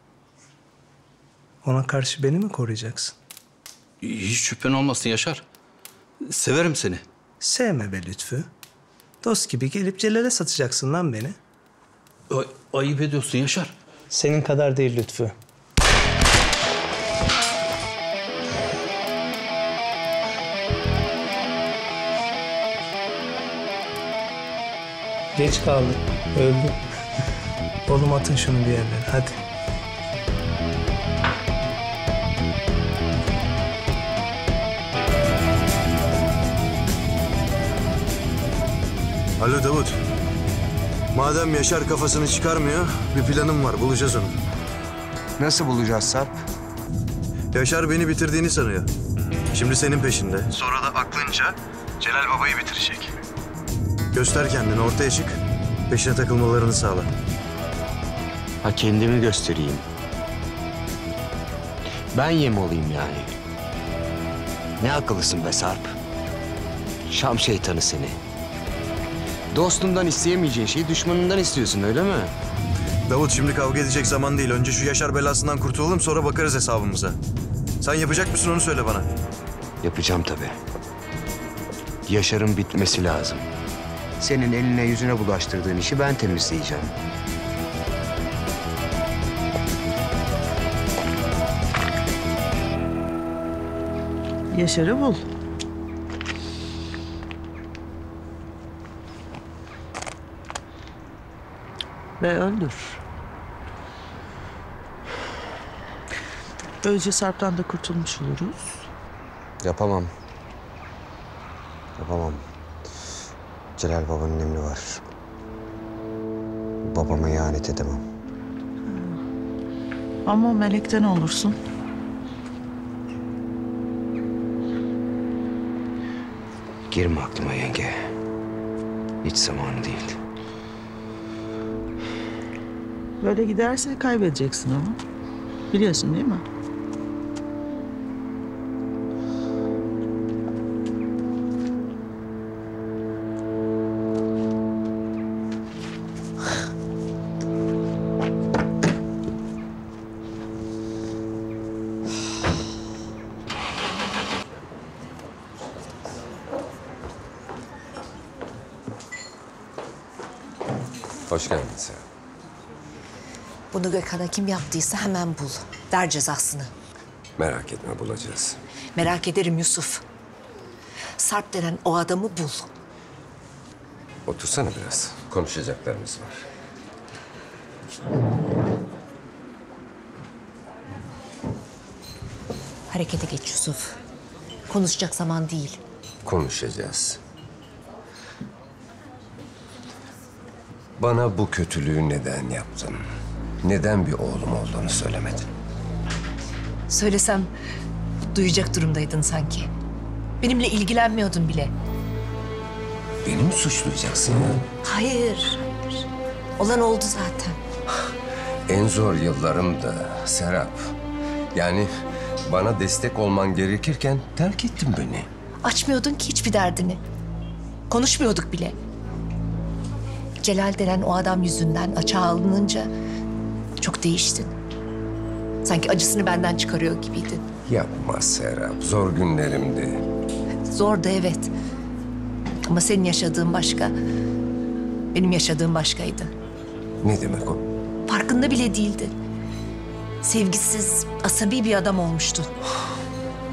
Ona karşı beni mi koruyacaksın? Hiç şüphen olmasın Yaşar. Severim seni. Sevme be Lütfü. Dost gibi gelip Celal'e satacaksın lan beni. Ay, ayıp ediyorsun Yaşar. Senin kadar değil Lütfü. Geç kaldı. Öldü. Oğlum atın şunu bir yerlere hadi. Alo Davut. Madem Yaşar kafasını çıkarmıyor, bir planım var. Bulacağız onu. Nasıl bulacağız Sarp? Yaşar beni bitirdiğini sanıyor. Şimdi senin peşinde. Sonra da aklınca Celal Baba'yı bitirecek. Göster kendini, ortaya çık. Peşine takılmalarını sağla. Ha kendimi göstereyim. Ben yem olayım yani. Ne akıllısın be Sarp. Şam şeytanı seni. Dostundan isteyemeyeceğin şeyi düşmanından istiyorsun öyle mi? Davut şimdi kavga edecek zaman değil. Önce şu Yaşar belasından kurtulalım sonra bakarız hesabımıza. Sen yapacak mısın onu söyle bana. Yapacağım tabii. Yaşar'ın bitmesi lazım. Senin eline yüzüne bulaştırdığın işi ben temizleyeceğim. Yaşar'ı bul. Ve öldür. Böylece Sarp'tan da kurtulmuş oluruz. Yapamam. Yapamam. Celal babanın emri var. Babama ihanet edemem. Ama melekten olursun. Girme aklıma yenge. Hiç zamanı değil. Böyle giderse kaybedeceksin ama. Biliyorsun değil mi? Hoş geldin sen. Bunu Gökhan'a kim yaptıysa hemen bul. Der cezasını. Merak etme bulacağız. Merak ederim Yusuf. Sarp denen o adamı bul. Otursana biraz. Konuşacaklarımız var. Harekete geç Yusuf. Konuşacak zaman değil. Konuşacağız. Bana bu kötülüğü neden yaptın? Neden bir oğlum olduğunu söylemedin? Söylesem duyacak durumdaydın sanki. Benimle ilgilenmiyordun bile. Beni mi suçlayacaksın ya? Hayır. hayır. Olan oldu zaten. En zor yıllarımda Serap. Yani bana destek olman gerekirken terk ettin beni. Açmıyordun ki hiçbir derdini. Konuşmuyorduk bile. Celal denen o adam yüzünden açığa alınınca çok değiştin. Sanki acısını benden çıkarıyor gibiydin. Yapma Serap. Zor günlerimdi. Zordu evet. Ama senin yaşadığın başka. Benim yaşadığım başkaydı. Ne demek o? Farkında bile değildin. Sevgisiz, asabi bir adam olmuştun.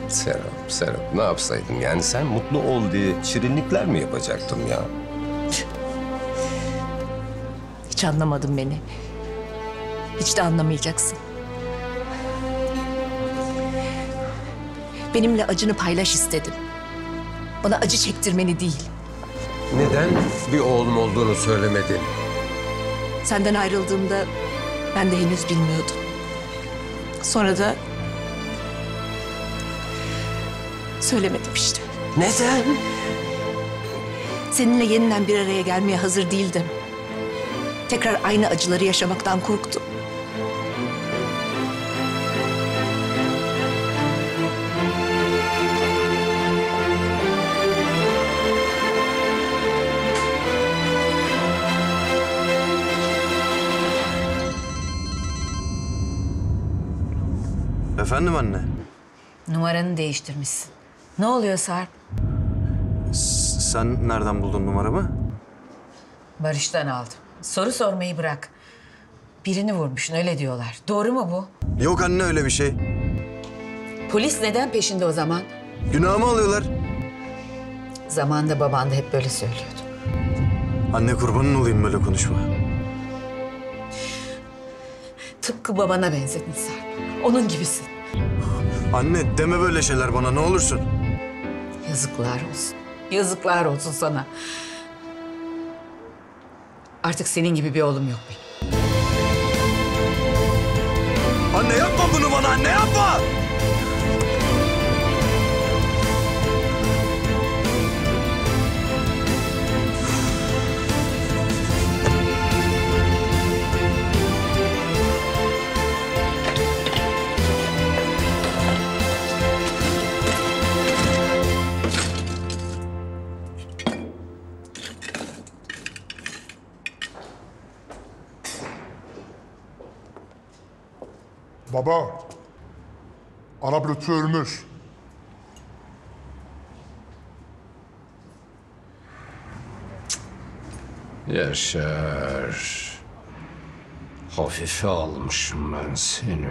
Serap, Serap ne yapsaydım? Yani sen mutlu ol diye şirinlikler mi yapacaktım ya? Hiç anlamadın beni. Hiç de anlamayacaksın. Benimle acını paylaş istedim. Bana acı çektirmeni değil. Neden bir oğlum olduğunu söylemedin? Senden ayrıldığımda ben de henüz bilmiyordum. Sonra da söylemedim işte. Neden? Seninle yeniden bir araya gelmeye hazır değildim. Tekrar aynı acıları yaşamaktan korktum. Efendim anne? Numaranı değiştirmişsin. Ne oluyor Sarp? S- sen nereden buldun numaramı? Barış'tan aldım. Soru sormayı bırak. Birini vurmuşsun öyle diyorlar. Doğru mu bu? Yok anne öyle bir şey. Polis neden peşinde o zaman? Günahımı alıyorlar. Zamanında baban da hep böyle söylüyordu. Anne kurbanın olayım böyle konuşma. Tıpkı babana benzedin Sarp. Onun gibisin. Anne deme böyle şeyler bana ne olursun. Yazıklar olsun. Yazıklar olsun sana. Artık senin gibi bir oğlum yok benim. Anne yapma bunu bana anne yapma! Baba, Arap Lütfü ölmüş. Yaşar. Hafife almışım ben seni.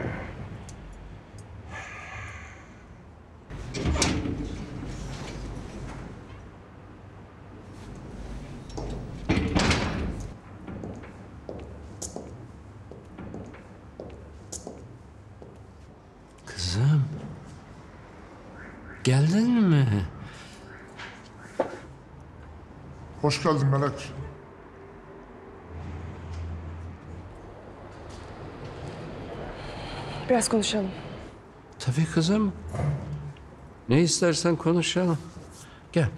Kızım. Geldin mi? Hoş geldin Melek. Biraz konuşalım. Tabii kızım. Ne istersen konuşalım. Gel.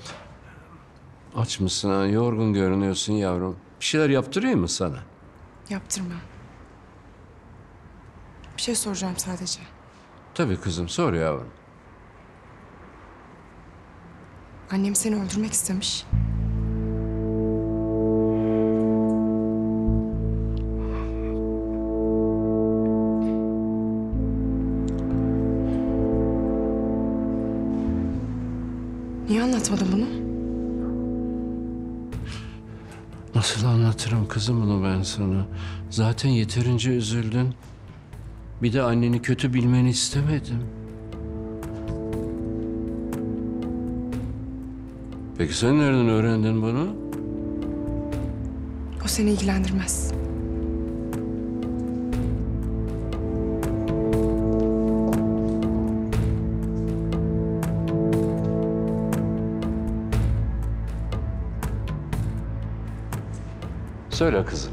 Aç mısın ha? Yorgun görünüyorsun yavrum. Bir şeyler yaptırayım mı sana? Yaptırma. Bir şey soracağım sadece. Tabii kızım sor yavrum. Annem seni öldürmek istemiş. Anlatırım kızım bunu ben sana? Zaten yeterince üzüldün. Bir de anneni kötü bilmeni istemedim. Peki sen nereden öğrendin bunu? O seni ilgilendirmez. Söyle kızım.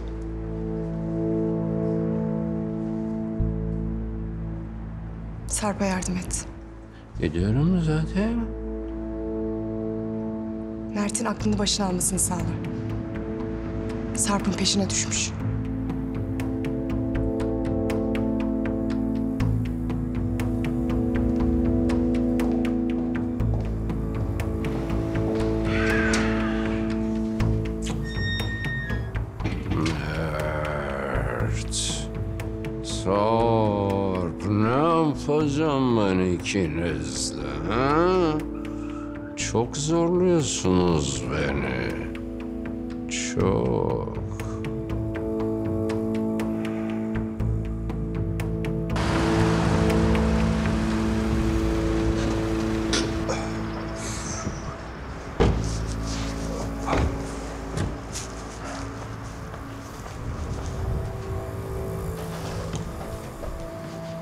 Sarp'a yardım et. Ediyorum zaten. Mert'in aklını başına almasını sağla. Sarp'ın peşine düşmüş. Yapacağım ben ikinizle ha? Çok zorluyorsunuz beni. Çok.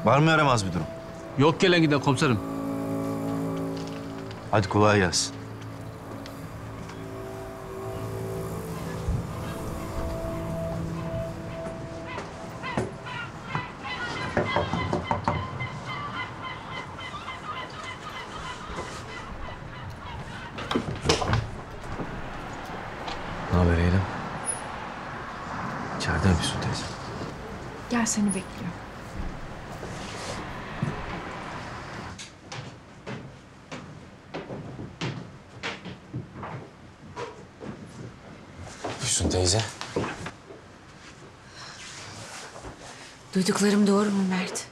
Var mı yaramaz bir durum? Yok gelen giden komiserim. Hadi kolay gelsin. Füsun teyze. Duyduklarım doğru mu Mert?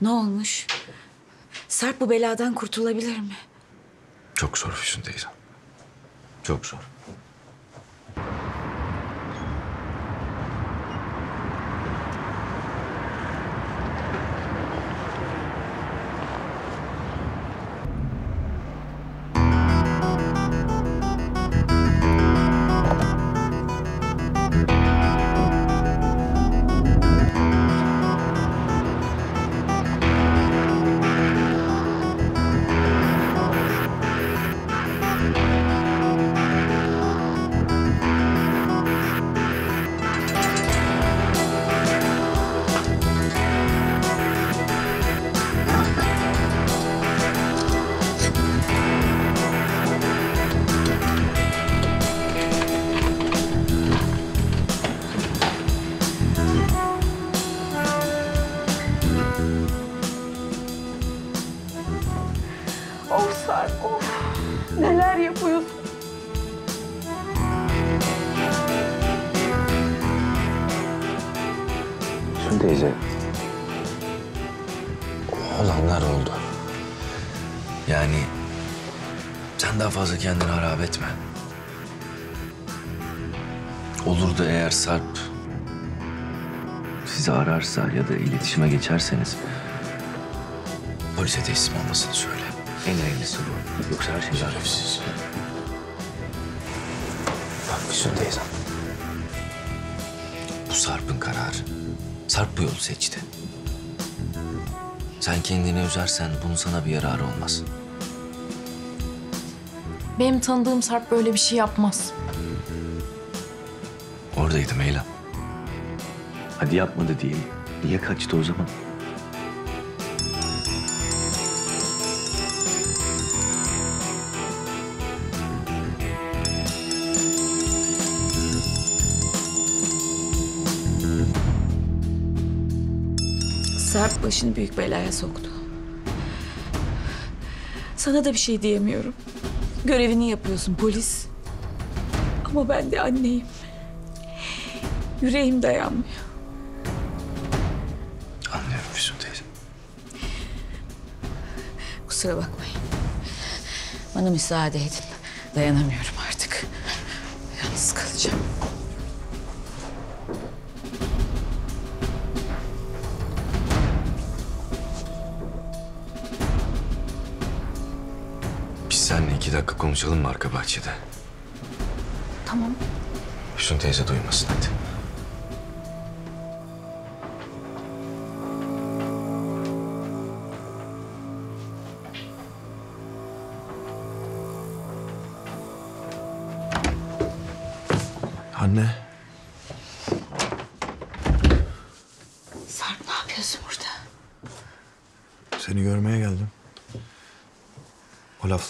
Ne olmuş? Sarp bu beladan kurtulabilir mi? Çok zor Füsun teyze. Çok zor. Ararsa ya da iletişime geçerseniz polise teslim olmasını söyle. En önemlisi bu. Yoksa her şey zarifsiz. Bak Füsun teyzem. Bu Sarp'ın kararı. Sarp bu yolu seçti. Sen kendini üzersen bunun sana bir yararı olmaz. Benim tanıdığım Sarp böyle bir şey yapmaz. Oradaydım Eylem. Hadi yapmadı diyelim. Niye kaçtı o zaman? Sarp başını büyük belaya soktu. Sana da bir şey diyemiyorum. Görevini yapıyorsun polis. Ama ben de anneyim. Yüreğim dayanmıyor. Bana müsaade edin. Dayanamıyorum artık. Yalnız kalacağım. Biz seninle iki dakika konuşalım mı arka bahçede?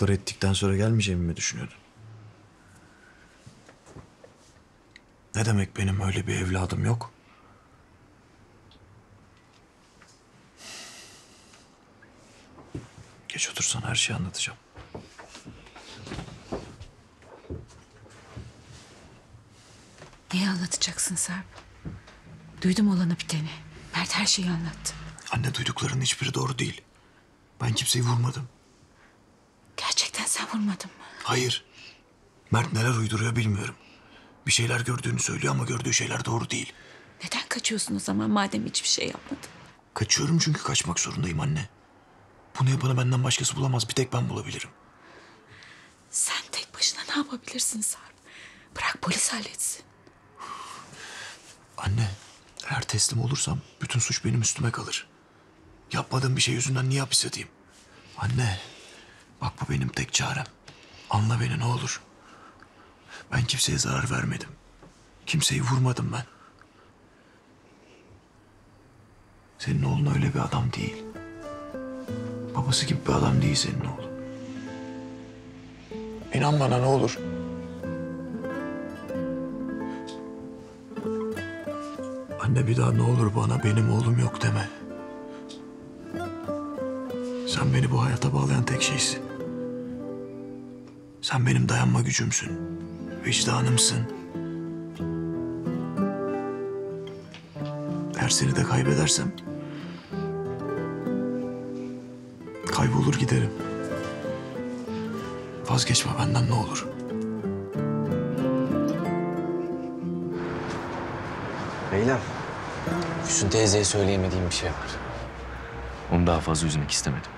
Lafları ettikten sonra gelmeyeceğimi mi düşünüyordun? Ne demek benim öyle bir evladım yok? Geç otursan her şeyi anlatacağım. Neyi anlatacaksın Sarp? Duydum olanı biteni. Mert her şeyi anlattı. Anne duyduklarının hiçbiri doğru değil. Ben kimseyi vurmadım. Gerçekten sen vurmadın mı? Hayır. Mert neler uyduruyor bilmiyorum. Bir şeyler gördüğünü söylüyor ama gördüğü şeyler doğru değil. Neden kaçıyorsun o zaman madem hiçbir şey yapmadın? Kaçıyorum çünkü kaçmak zorundayım anne. Bunu yapanı benden başkası bulamaz. Bir tek ben bulabilirim. Sen tek başına ne yapabilirsin Sarp? Bırak polis halletsin. Anne, eğer teslim olursam bütün suç benim üstüme kalır. Yapmadığım bir şey yüzünden niye hapis yatayım? Anne, bak bu benim tek çarem. Anla beni ne olur. Ben kimseye zarar vermedim. Kimseyi vurmadım ben. Senin oğlun öyle bir adam değil. Babası gibi bir adam değil senin oğlun. İnan bana ne olur. Anne bir daha ne olur bana benim oğlum yok deme. Sen beni bu hayata bağlayan tek şeysin. Sen benim dayanma gücümsün. Vicdanımsın. Eğer seni de kaybedersem... Kaybolur giderim. Vazgeçme benden ne olur. Eylem. Füsun teyzeye söyleyemediğim bir şey var. Onu daha fazla üzmek istemedim.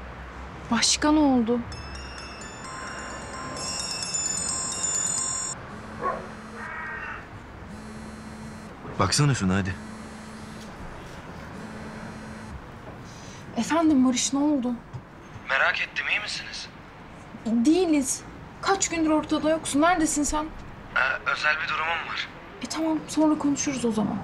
Başka ne oldu? Baksana şuna hadi. Efendim Barış ne oldu? Merak ettim iyi misiniz? Değiliz. Kaç gündür ortada yoksun. Neredesin sen? Ee, özel bir durumum var. E tamam sonra konuşuruz o zaman.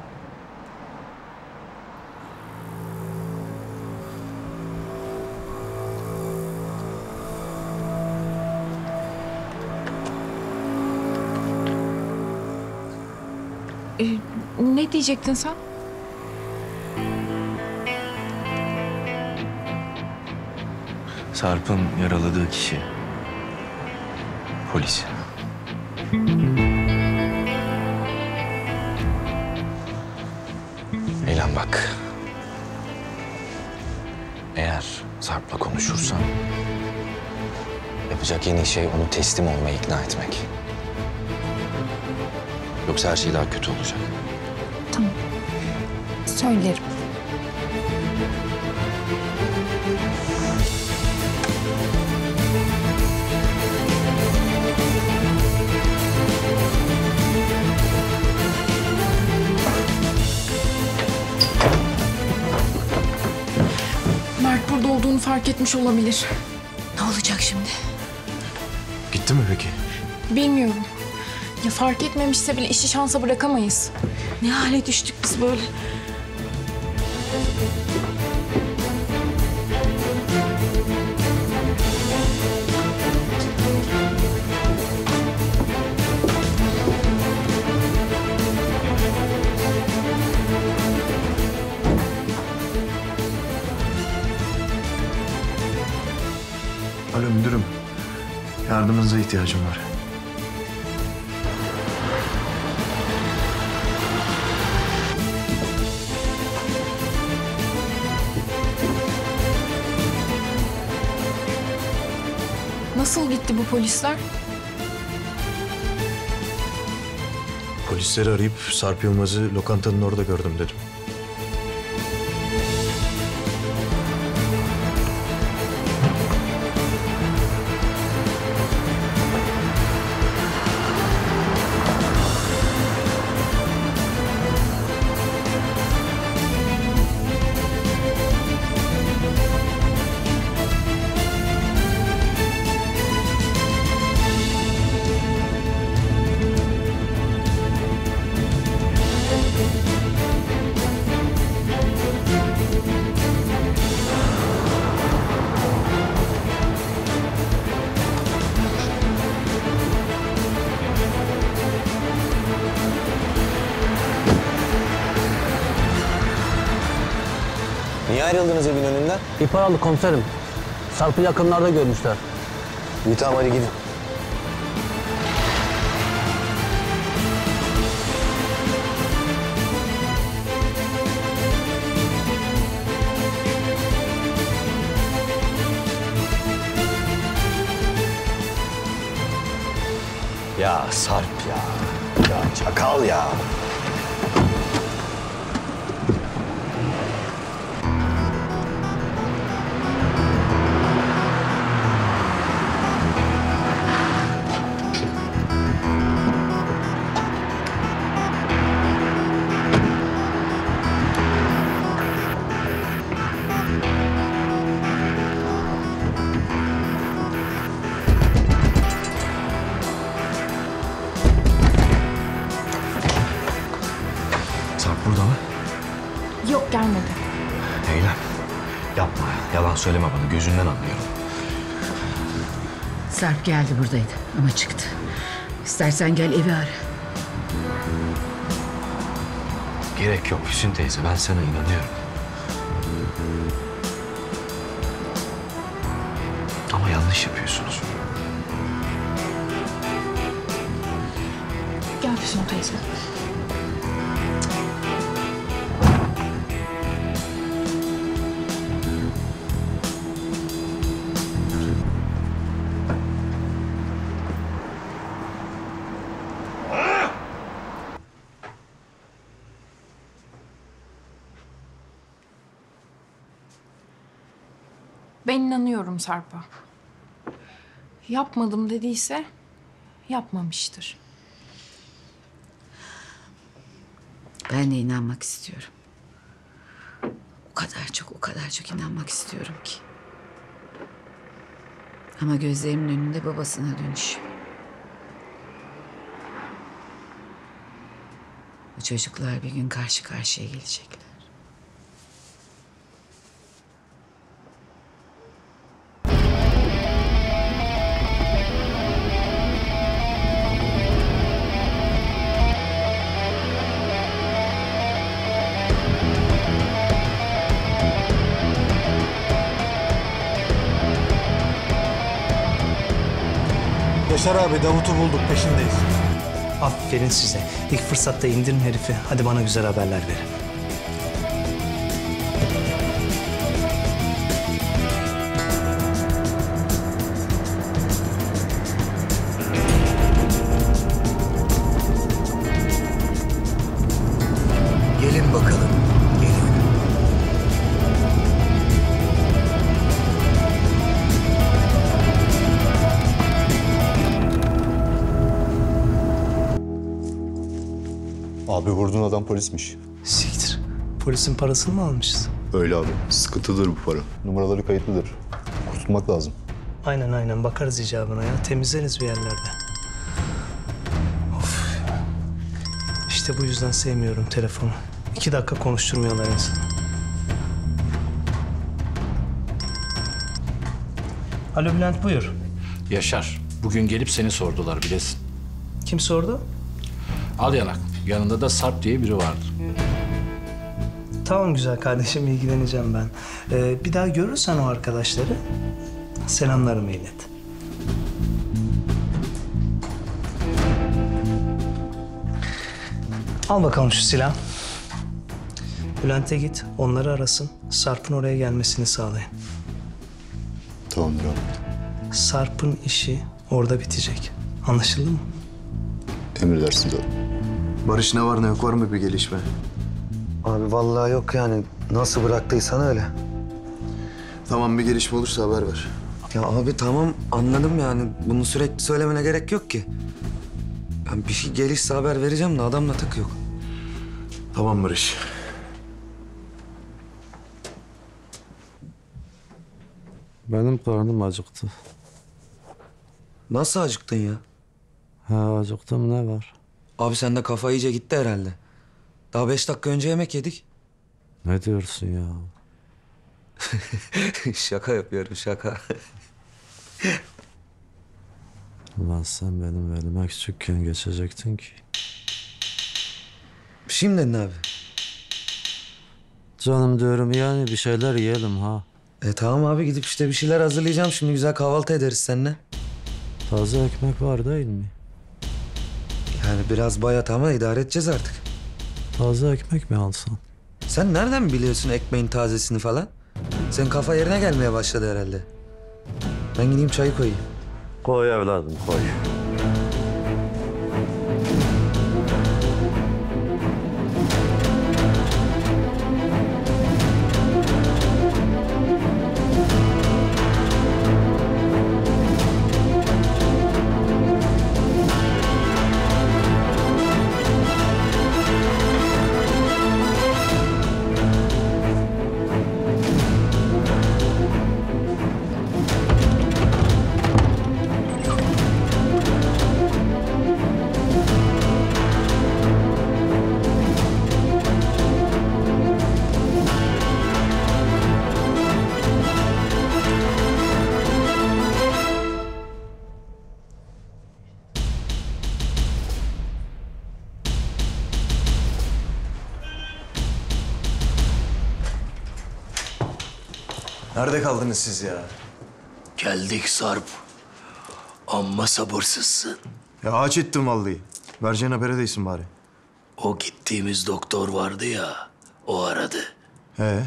Diyecektin sen? Sarp'ın yaraladığı kişi polis. Elan bak. Eğer Sarp'la konuşursam yapacak en iyi şey onu teslim olmaya ikna etmek. Yoksa her şey daha kötü olacak. Söylerim. Mert burada olduğunu fark etmiş olabilir. Ne olacak şimdi? Gitti mi peki? Bilmiyorum. Ya fark etmemişse bile işi şansa bırakamayız. Ne hale düştük biz böyle? Yardımınıza ihtiyacım var. Nasıl gitti bu polisler? Polisleri arayıp Sarp Yılmaz'ı lokantanın orada gördüm dedim. Ayrıldınız evin önünden? İhbar aldık komiserim. Sarp'ı yakınlarda görmüşler. İyi tamam hadi gidin. Sarp geldi buradaydı ama çıktı. İstersen gel evi ara. Gerek yok Füsun teyze. Ben sana inanıyorum. Sarp'a. Yapmadım dediyse yapmamıştır. Ben de inanmak istiyorum. O kadar çok, o kadar çok inanmak istiyorum ki. Ama gözlerimin önünde babasına dönüşüyor. Bu çocuklar bir gün karşı karşıya gelecekler. Yaşar abi Davut'u bulduk peşindeyiz. Aferin size. İlk fırsatta indirin herifi. Hadi bana güzel haberler verin. Adam polismiş. Siktir. Polisin parasını mı almışız? Öyle abi. Sıkıntıdır bu para. Numaraları kayıtlıdır. Kurtulmak lazım. Aynen aynen bakarız icabına ya. Temizleriz bir yerlerde. Of. İşte bu yüzden sevmiyorum telefonu. İki dakika konuşturmuyorlar insanı. Alo Bülent buyur. Yaşar, bugün gelip seni sordular bilesin. Kim sordu? Al yanak. Yanında da Sarp diye biri vardı. Tamam güzel kardeşim ilgileneceğim ben. Ee, bir daha görürsen o arkadaşları selamlarımı ilet. Al bakalım şu silah. Bülent'e git, onları arasın. Sarp'ın oraya gelmesini sağlayın. Tamamdır abi. Sarp'ın işi orada bitecek. Anlaşıldı mı? Emredersiniz abi. Barış ne var ne yok var mı bir gelişme? Abi vallahi yok yani. Nasıl bıraktıysan öyle. Tamam bir gelişme olursa haber ver. Ya abi tamam anladım yani. Bunu sürekli söylemene gerek yok ki. Ben bir şey gelişse haber vereceğim de adamla tık yok. Tamam Barış. Benim karnım acıktı. Nasıl acıktın ya? Ha acıktım ne var? Abi sende kafa iyice gitti herhalde. Daha beş dakika önce yemek yedik. Ne diyorsun ya? şaka yapıyorum şaka. Ulan sen benim elime küçükken geçecektin ki. Şimdi ne abi? Canım diyorum yani bir şeyler yiyelim ha. E tamam abi gidip işte bir şeyler hazırlayacağım. Şimdi güzel kahvaltı ederiz seninle. Taze ekmek var değil mi? Yani biraz bayat ama idare edeceğiz artık. Taze ekmek mi alsan? Sen nereden biliyorsun ekmeğin tazesini falan? Senin kafa yerine gelmeye başladı herhalde. Ben gideyim çayı koyayım. Koy evladım koy. Nerede kaldınız siz ya? Geldik Sarp. Amma sabırsızsın. Ya ağaç ettim vallahi. Vereceğin habere değilsin bari. O gittiğimiz doktor vardı ya, o aradı. He?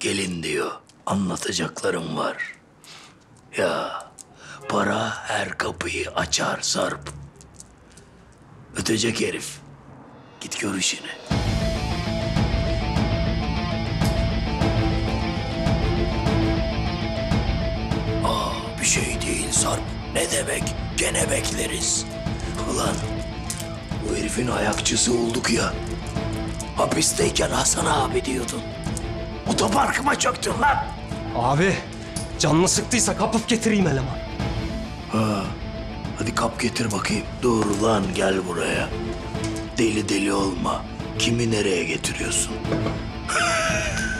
Gelin diyor, anlatacaklarım var. Ya, para her kapıyı açar Sarp. Ötecek herif. Git gör işini. Bir şey değil Sarp. Ne demek? Gene bekleriz. Ulan, bu herifin ayakçısı olduk ya. Hapisteyken Hasan abi diyordun. Otoparkıma çöktün lan. Abi canını sıktıysa kapıp getireyim eleman. Ha, hadi kap getir bakayım. Dur lan gel buraya. Deli deli olma. Kimi nereye getiriyorsun?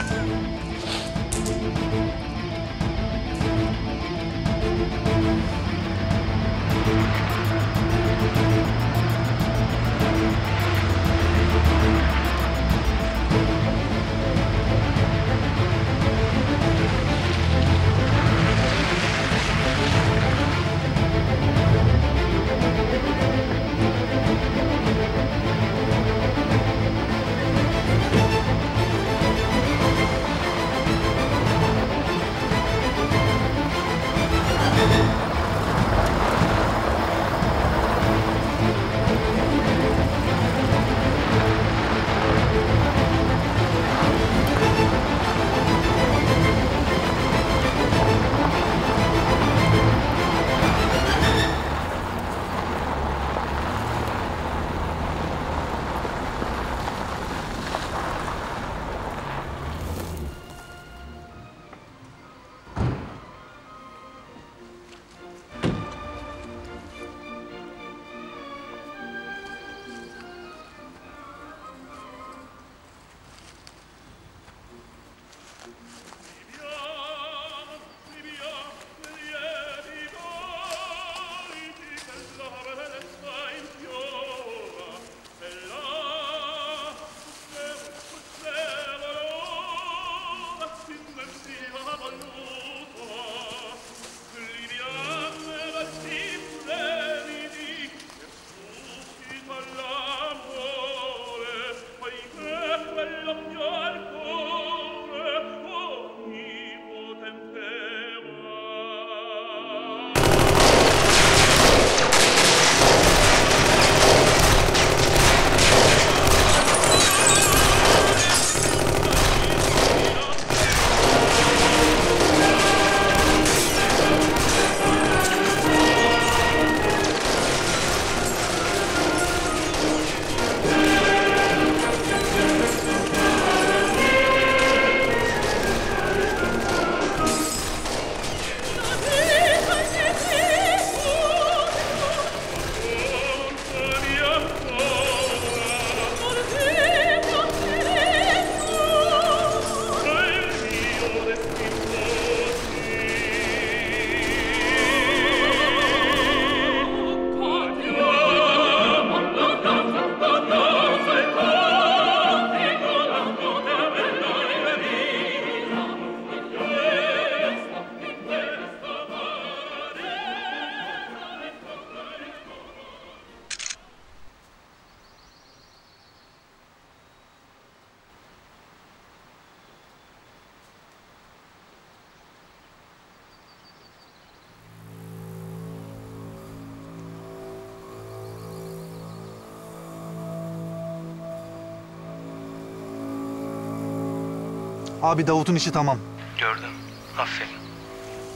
Abi Davut'un işi tamam. Gördüm. Aferin.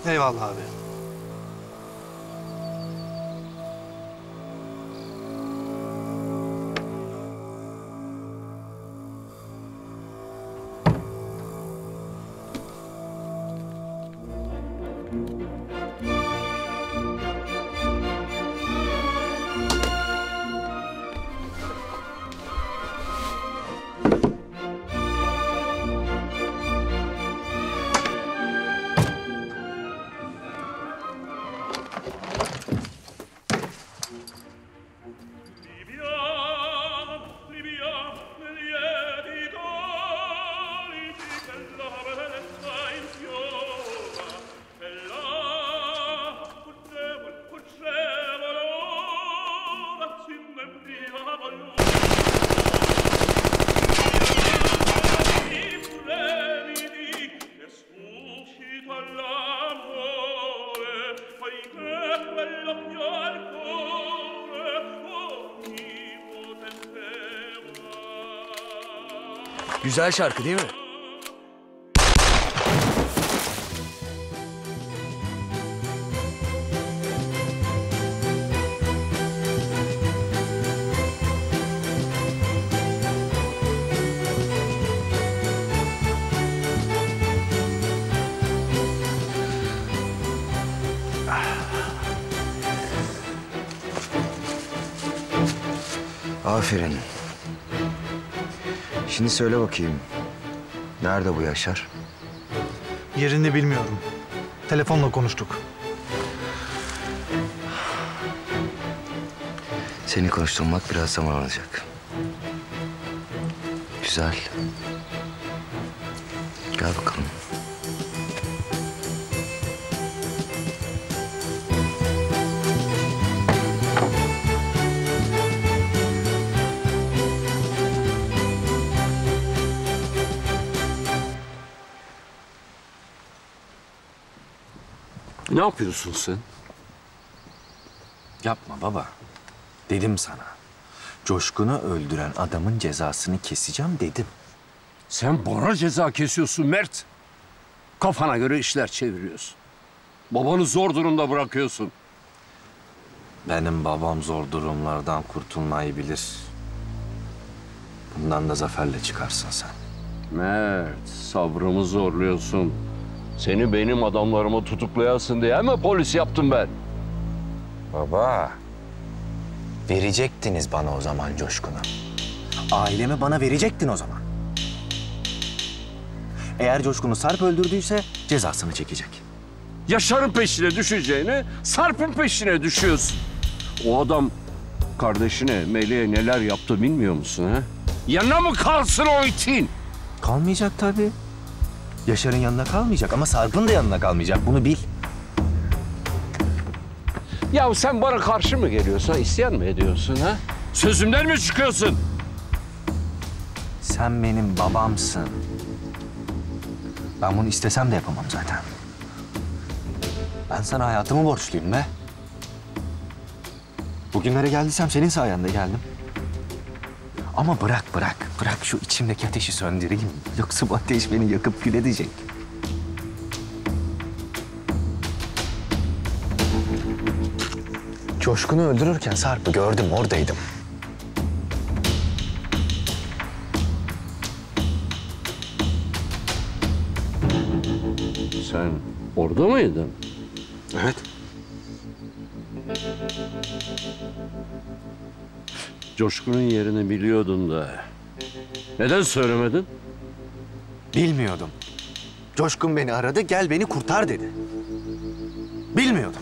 Eyvallah abi. Güzel şarkı değil mi? Aferin. Şimdi söyle bakayım. Nerede bu Yaşar? Yerini bilmiyorum. Telefonla konuştuk. Seni konuşturmak biraz zaman alacak. Güzel. Ne yapıyorsun sen? Yapma baba. Dedim sana. Coşkun'u öldüren adamın cezasını keseceğim dedim. Sen bana ceza kesiyorsun Mert. Kafana göre işler çeviriyorsun. Babanı zor durumda bırakıyorsun. Benim babam zor durumlardan kurtulmayı bilir. Bundan da zaferle çıkarsın sen. Mert, sabrımı zorluyorsun. Seni benim adamlarımı tutuklayasın diye mi polis yaptım ben? Baba. Verecektiniz bana o zaman Coşkun'u. Ailemi bana verecektin o zaman. Eğer Coşkun'u Sarp öldürdüyse cezasını çekecek. Yaşar'ın peşine düşeceğine Sarp'ın peşine düşüyorsun. O adam kardeşine, Melih'e neler yaptı bilmiyor musun ha? Yanına mı kalsın o itin? Kalmayacak tabii. Yaşar'ın yanına kalmayacak ama Sarp'ın da yanına kalmayacak. Bunu bil. Ya sen bana karşı mı geliyorsun, isyan mı ediyorsun ha? Sözümden mi çıkıyorsun? Sen benim babamsın. Ben bunu istesem de yapamam zaten. Ben sana hayatımı borçluyum be. Bugünlere geldiysem senin sayende geldim. Ama bırak bırak, bırak şu içimdeki ateşi söndüreyim. Yoksa bu ateş beni yakıp kül edecek. Coşkun'u öldürürken Sarp'ı gördüm, oradaydım. Sen orada mıydın? Evet. Coşkun'un yerini biliyordun da. Neden söylemedin? Bilmiyordum. Coşkun beni aradı, gel beni kurtar dedi. Bilmiyordum.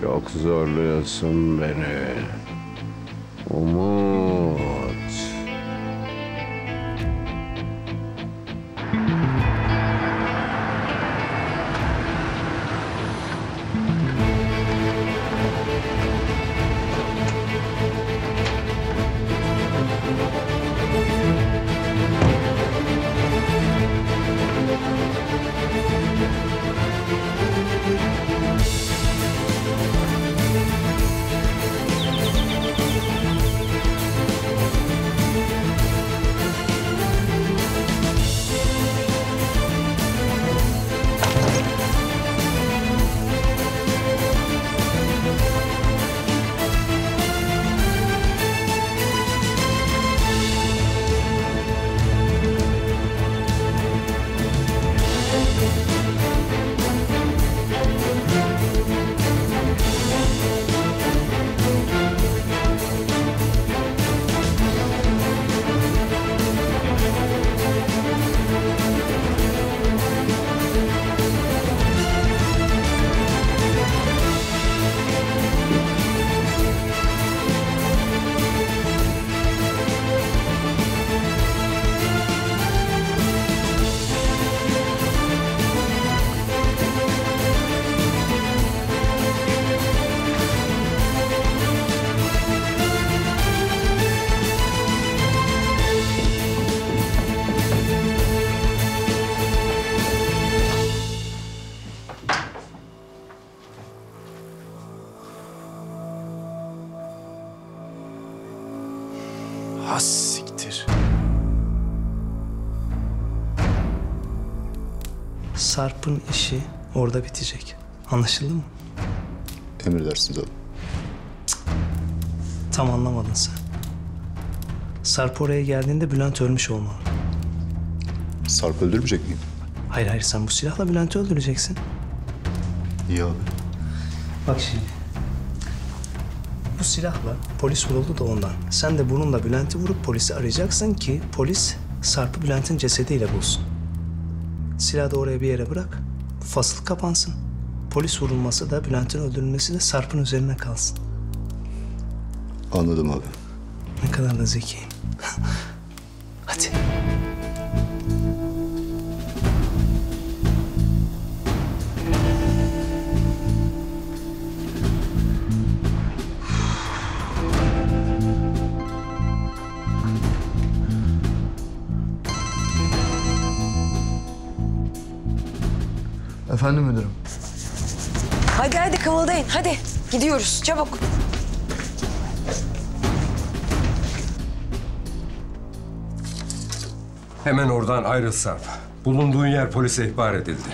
Çok zorluyorsun beni. Umut. Sarp'ın işi orada bitecek. Anlaşıldı mı? Emredersiniz abi. Tam anlamadın sen. Sarp oraya geldiğinde Bülent ölmüş olmalı. Sarp öldürmeyecek miyim? Hayır hayır sen bu silahla Bülent'i öldüreceksin. İyi abi. Bak şimdi. Bu silahla polis vuruldu da ondan. Sen de bununla Bülent'i vurup polisi arayacaksın ki polis Sarp'ı Bülent'in cesediyle bulsun. Silahı da oraya bir yere bırak. Fasıl kapansın. Polis vurulması da Bülent'in öldürülmesi de Sarp'ın üzerine kalsın. Anladım abi. Ne kadar da zekiyim. Hadi. Efendim müdürüm. Hadi hadi kımıldayın hadi. Gidiyoruz çabuk. Hemen oradan ayrıl Sarp. Bulunduğun yer polise ihbar edildi.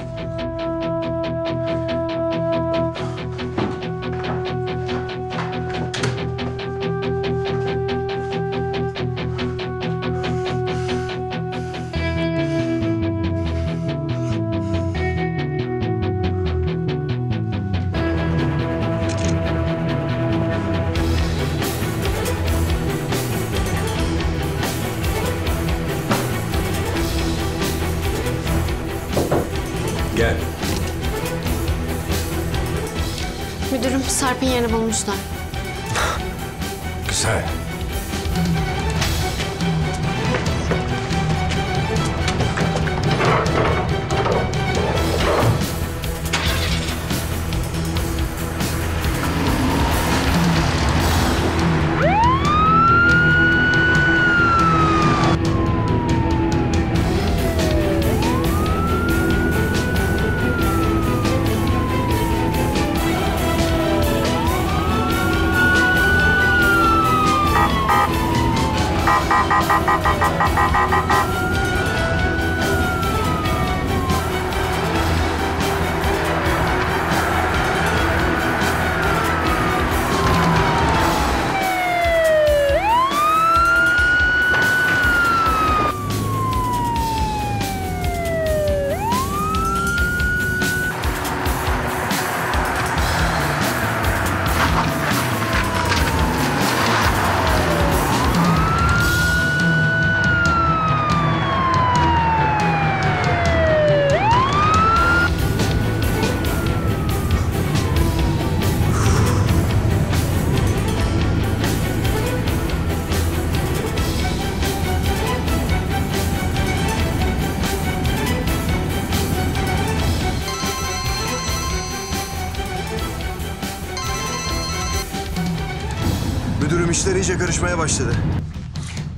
Karışmaya başladı.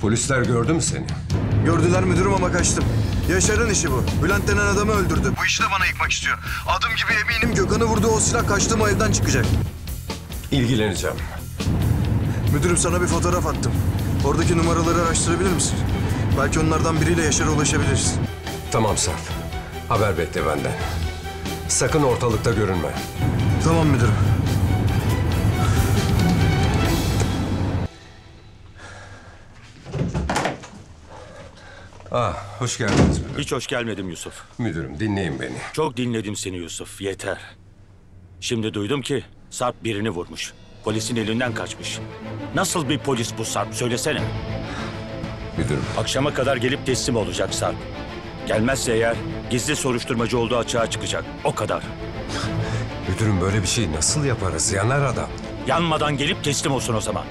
Polisler gördü mü seni? Gördüler müdürüm ama kaçtım. Yaşar'ın işi bu. Bülent denen adamı öldürdü. Bu işi de bana yıkmak istiyor. Adım gibi eminim Gökhan'ı vurduğu o silah kaçtığım o evden çıkacak. İlgileneceğim. Müdürüm sana bir fotoğraf attım. Oradaki numaraları araştırabilir misin? Belki onlardan biriyle Yaşar'a ulaşabiliriz. Tamam Sarp. Haber bekle benden. Sakın ortalıkta görünme. Tamam müdürüm. Ah, hoş geldiniz müdürüm. Hiç hoş gelmedim Yusuf. Müdürüm dinleyin beni. Çok dinledim seni Yusuf, yeter. Şimdi duydum ki Sarp birini vurmuş. Polisin elinden kaçmış. Nasıl bir polis bu Sarp söylesene. Müdürüm. Akşama kadar gelip teslim olacak Sarp. Gelmezse eğer gizli soruşturmacı olduğu açığa çıkacak. O kadar. Müdürüm böyle bir şey nasıl yaparız? Yanar adam. Yanmadan gelip teslim olsun o zaman.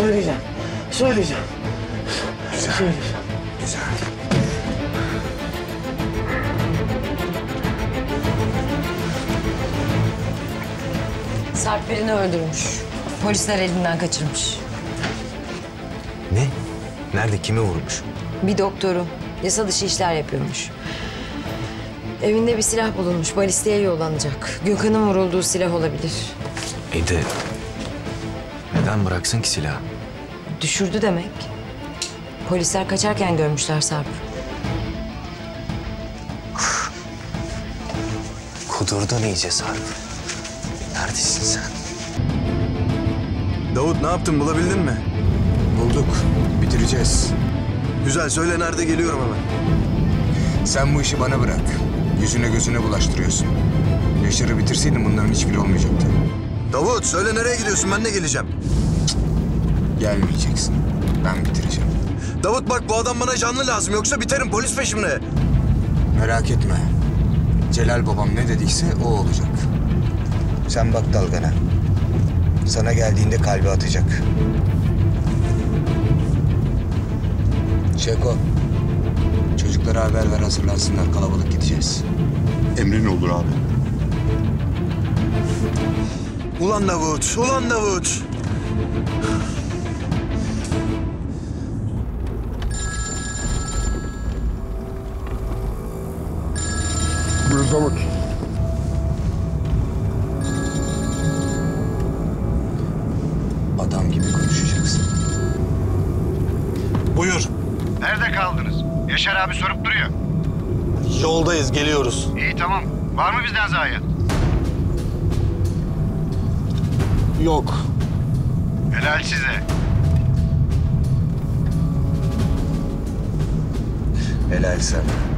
Söyleyeceğim. Söyleyeceğim. Güzel. Söyleyeceğim. Güzel. Sarp birini öldürmüş. Polisler elinden kaçırmış. Ne? Nerede? Kimi vurmuş? Bir doktoru. Yasa dışı işler yapıyormuş. Evinde bir silah bulunmuş. Balisteye yollanacak. Gökhan'ın vurulduğu silah olabilir. İyi de neden bıraksın ki silahı? Düşürdü demek. Polisler kaçarken görmüşler Sarp. Kudurdun iyice Sarp. Neredesin sen? Davut ne yaptın bulabildin mi? Bulduk. Bitireceğiz. Güzel söyle nerede geliyorum hemen. Sen bu işi bana bırak. Yüzüne gözüne bulaştırıyorsun. Yaşar'ı bitirseydin bunların hiçbiri olmayacaktı. Davut söyle nereye gidiyorsun ben de geleceğim. Gelmeyeceksin. Ben bitireceğim. Davut bak bu adam bana canlı lazım yoksa biterim polis peşimde. Merak etme. Celal babam ne dediyse o olacak. Sen bak dalgana. Sana geldiğinde kalbi atacak. Şeko. Çocuklara haber ver hazırlansınlar. Kalabalık gideceğiz. Emrin olur abi. Ulan Davut, ulan Davut. Davut. Adam gibi konuşacaksın. Buyur. Nerede kaldınız? Yaşar abi sorup duruyor. Yoldayız, geliyoruz. İyi tamam. Var mı bizden zayiat? Yok. Helal size. Helal sana.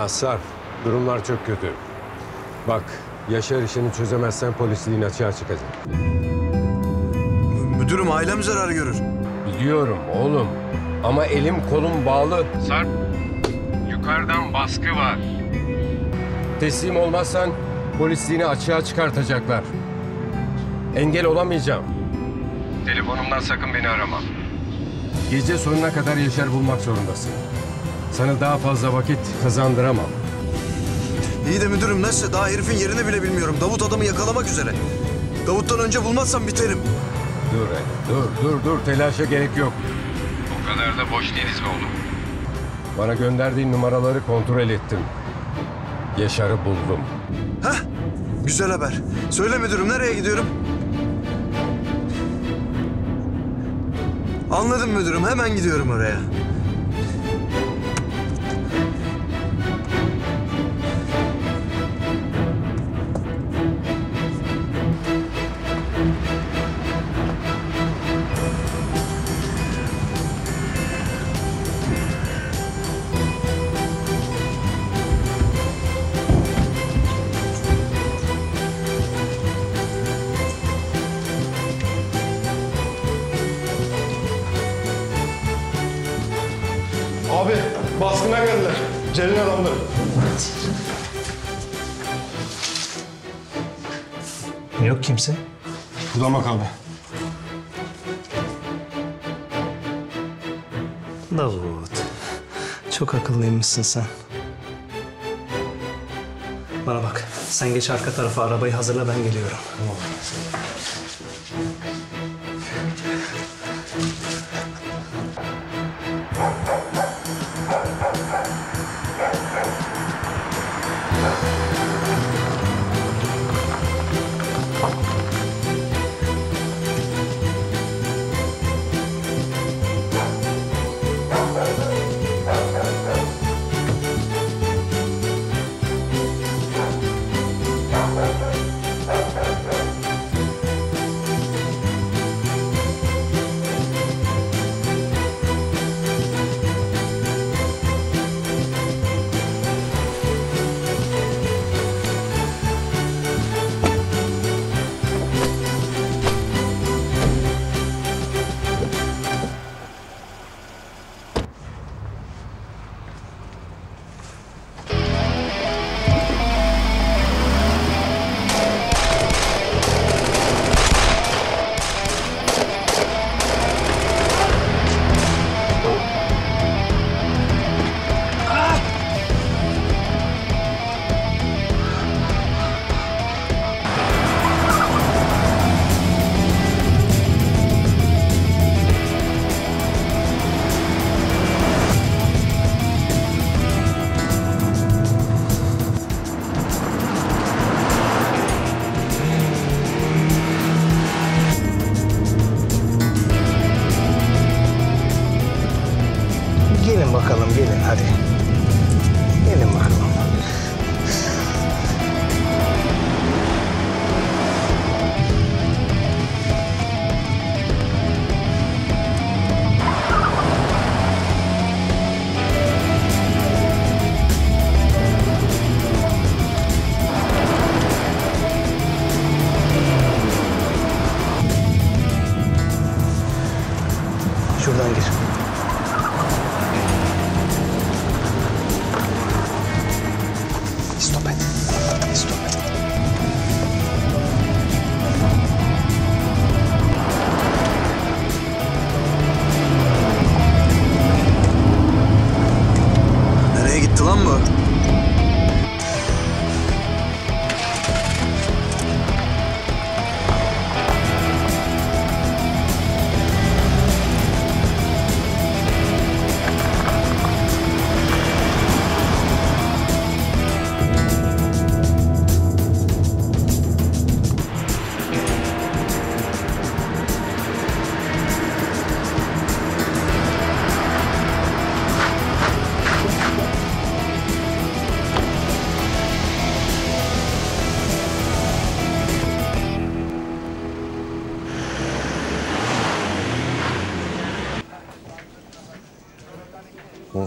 Ha Sarp, durumlar çok kötü. Bak, Yaşar işini çözemezsen polisliğin açığa çıkacak. Müdürüm ailem zarar görür. Biliyorum oğlum. Ama elim kolum bağlı. Sarp, yukarıdan baskı var. Teslim olmazsan polisliğini açığa çıkartacaklar. Engel olamayacağım. Telefonumdan sakın beni arama. Gece sonuna kadar Yaşar bulmak zorundasın. Sana daha fazla vakit kazandıramam. İyi de müdürüm nasıl? Daha herifin yerini bile bilmiyorum. Davut adamı yakalamak üzere. Davut'tan önce bulmazsam biterim. Dur hele, dur, dur, dur. Telaşa gerek yok. O kadar da boş değiliz be oğlum. Bana gönderdiğin numaraları kontrol ettim. Yaşar'ı buldum. Hah, güzel haber. Söyle müdürüm nereye gidiyorum? Anladım müdürüm hemen gidiyorum oraya. Akıllıymışsın sen. Bana bak. Sen geç arka tarafa arabayı hazırla ben geliyorum. çıktı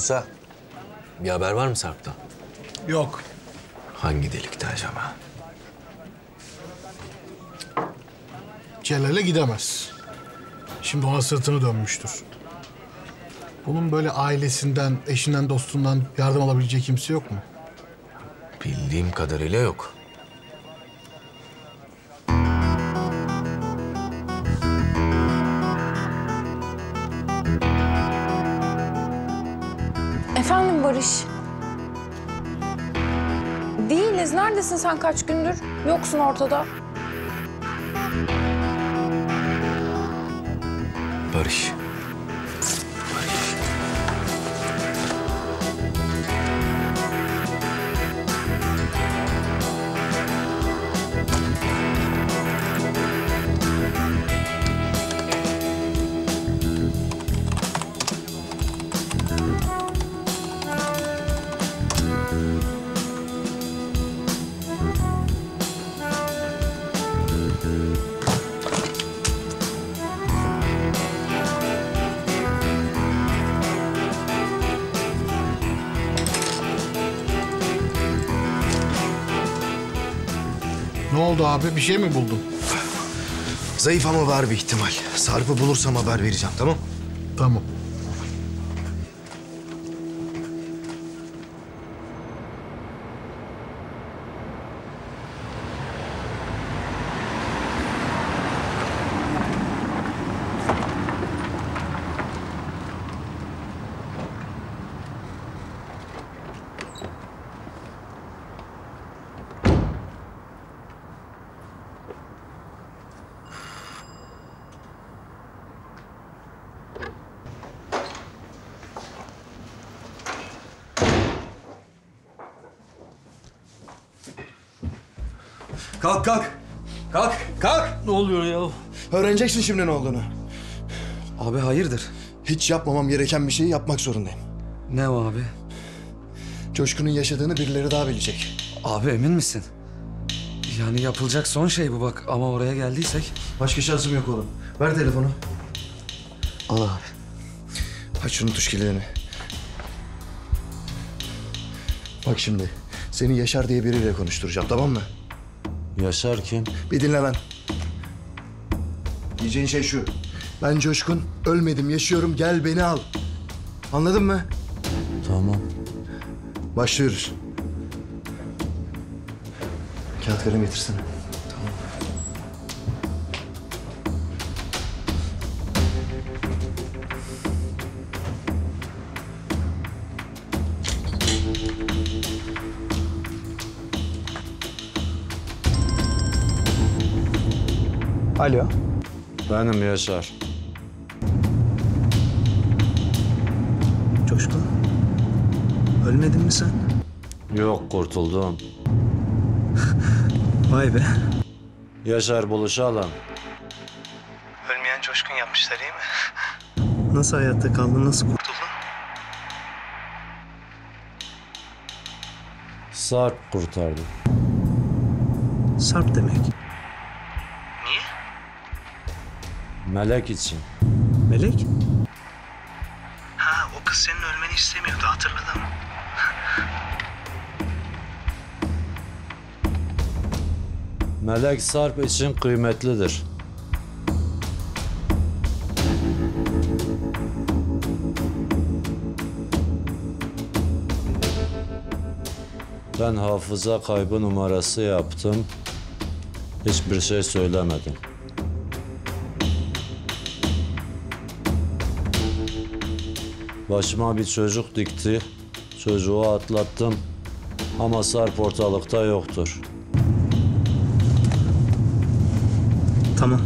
Musa, bir haber var mı Sarp'tan? Yok. Hangi delikte acaba? Celal'e gidemez. Şimdi ona sırtını dönmüştür. Bunun böyle ailesinden, eşinden, dostundan yardım alabileceği kimse yok mu? Bildiğim kadarıyla yok. Kaç gündür? Yoksun ortada. Barış. Oldu abi? Bir şey mi buldun? Zayıf ama var bir ihtimal. Sarp'ı bulursam haber vereceğim tamam? Tamam. Kalk kalk. Kalk kalk. Ne oluyor ya? Öğreneceksin şimdi ne olduğunu. Abi hayırdır? Hiç yapmamam gereken bir şeyi yapmak zorundayım. Ne o abi? Coşkun'un yaşadığını birileri daha bilecek. Abi emin misin? Yani yapılacak son şey bu bak ama oraya geldiysek. Başka şansım yok oğlum. Ver telefonu. Al abi. Aç şunun tuş kilidini. Bak şimdi. Seni Yaşar diye biriyle konuşturacağım tamam mı? Yaşar kim? Bir dinle lan. Diyeceğin şey şu. Ben Coşkun. Ölmedim, yaşıyorum. Gel beni al. Anladın mı? Tamam. Başlıyoruz. Kağıt kalem getirsene. Alo. Benim Yaşar. Coşkun. Ölmedin mi sen? Yok kurtuldum. Vay be. Yaşar buluşalım. Ölmeyen Coşkun yapmışlar iyi mi? Nasıl hayatta kaldın, nasıl kurtuldun? Sarp kurtardı. Sarp demek. Melek için. Melek? Ha o kız senin ölmeni istemiyordu hatırladım. Melek Sarp için kıymetlidir. Ben hafıza kaybı numarası yaptım. Hiçbir şey söylemedim. Başıma bir çocuk dikti. Çocuğu atlattım ama Sarp ortalıkta yoktur. Tamam.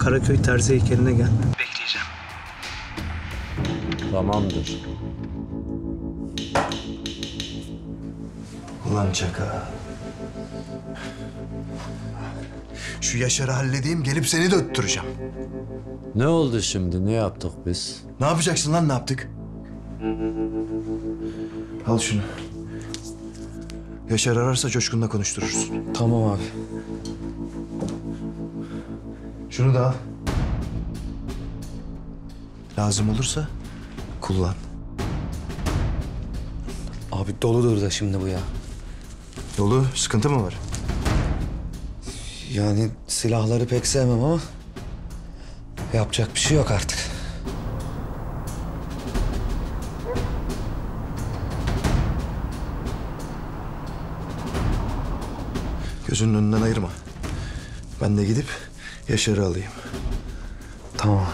Karaköy terzi heykeline gel. Tamamdır. Ulan çaka. Şu Yaşar'ı halledeyim gelip seni de öttüreceğim. Ne oldu şimdi? Ne yaptık biz? Ne yapacaksın lan ne yaptık? Al şunu. Yaşar ararsa Coşkun'la konuştururuz. Tamam abi. Şunu da al. Lazım olursa kullan. Abi doludur da şimdi bu ya. Dolu sıkıntı mı var? Yani silahları pek sevmem ama yapacak bir şey yok artık. Gözünün önünden ayırma. Ben de gidip Yaşar'ı alayım. Tamam.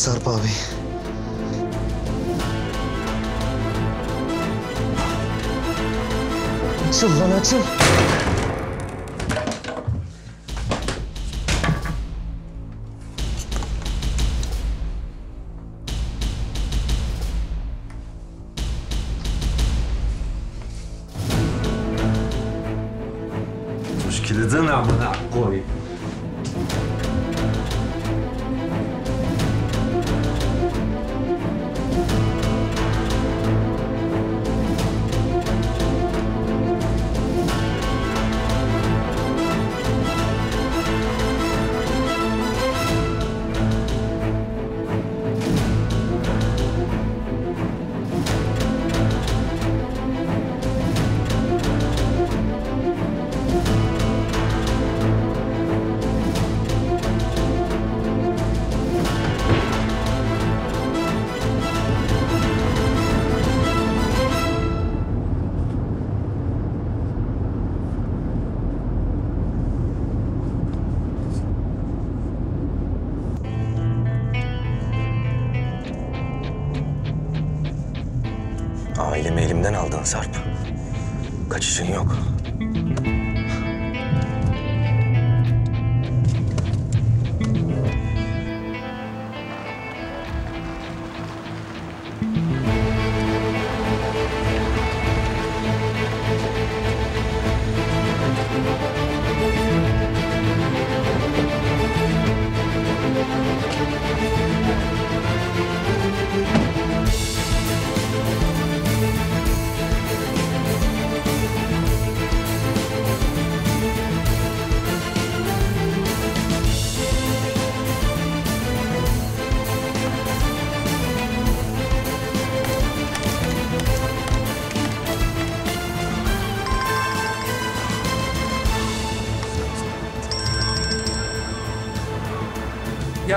Buldular Sarp abi. Açıl lan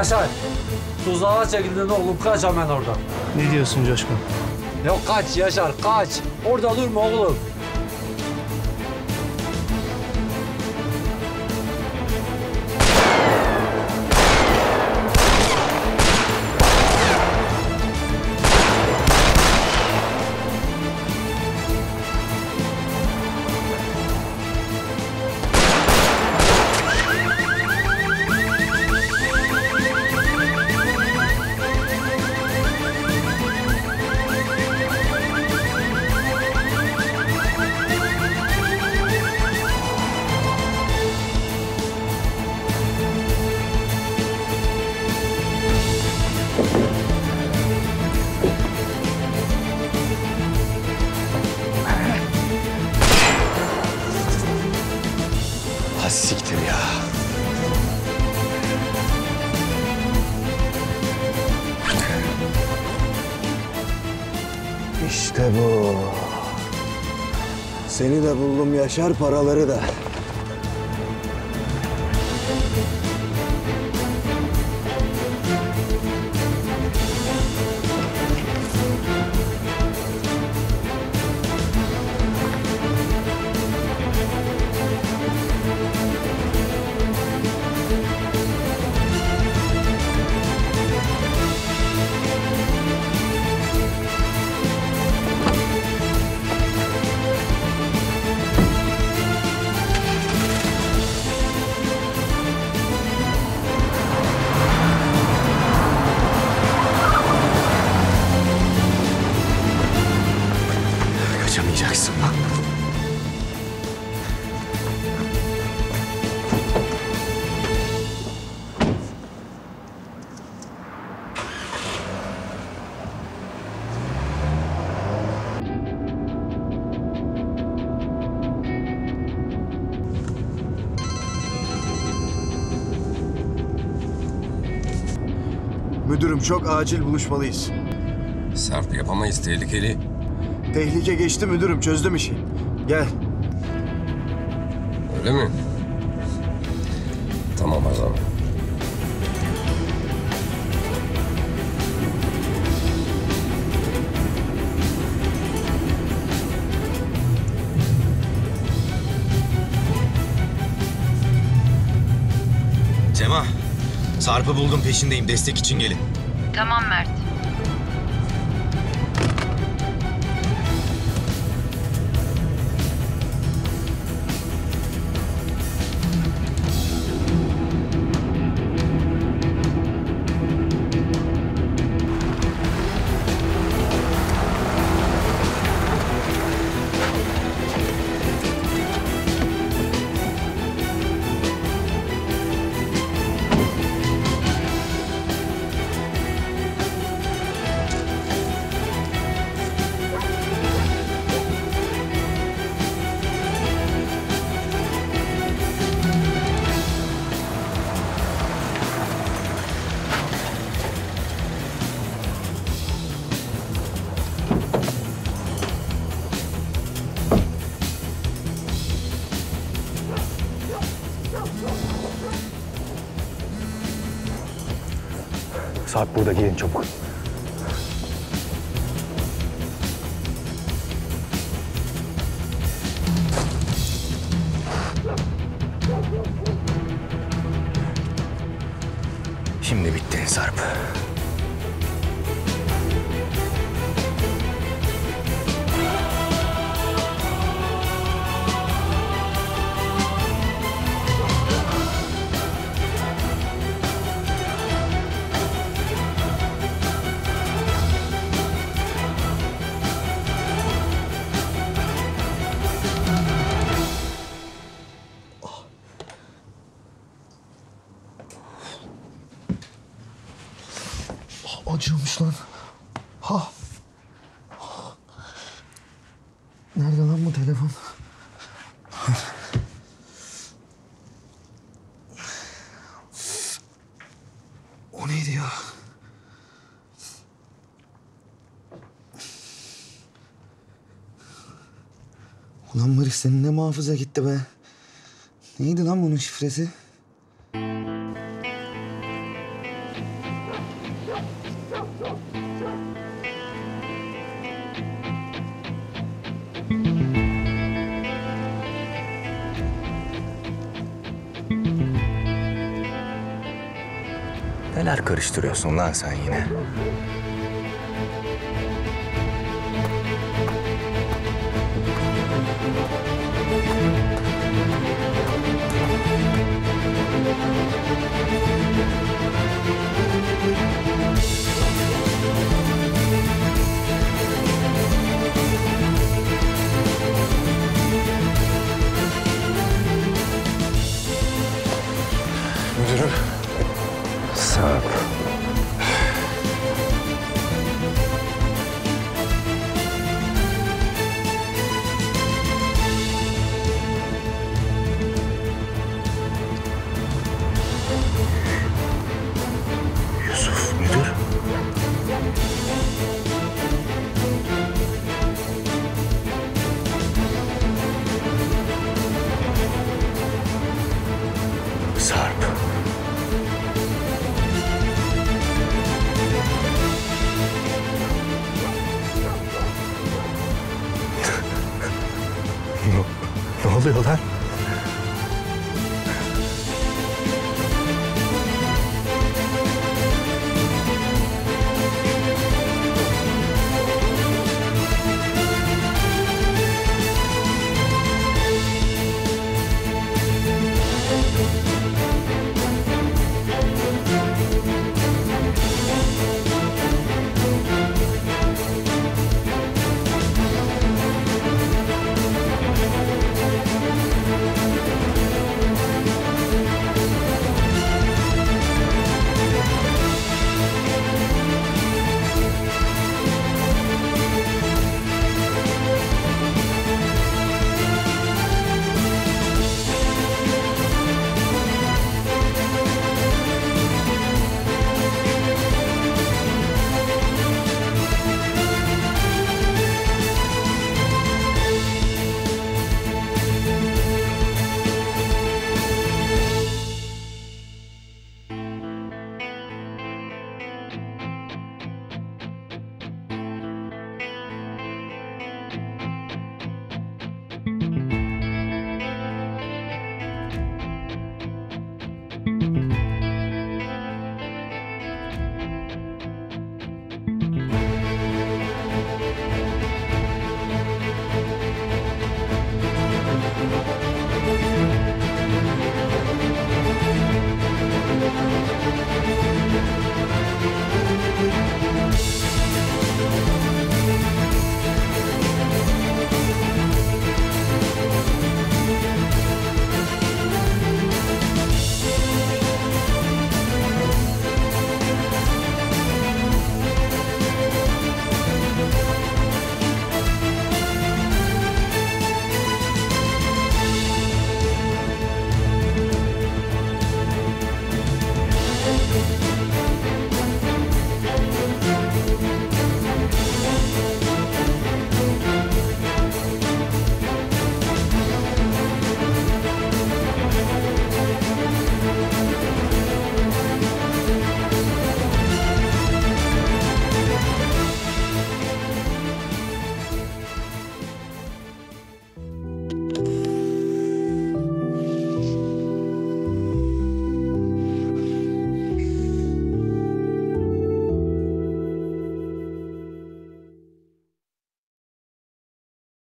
Yaşar. Tuzağa çekildin oğlum. Kaç hemen oradan. Ne diyorsun Coşkun? Yok kaç Yaşar kaç. Orada durma oğlum. Yaşar, paraları da. Çok acil buluşmalıyız. Sarp yapamayız tehlikeli. Tehlike geçti müdürüm, çözdüm işi. Gel. Öyle mi? Tamam o zaman. Cema, Sarp'ı buldum peşindeyim. Destek için gelin. Tamam Mert. Sarp burada gelin çabuk. Senin ne muhafıza gitti be. Neydi lan bunun şifresi? Neler karıştırıyorsun lan sen yine?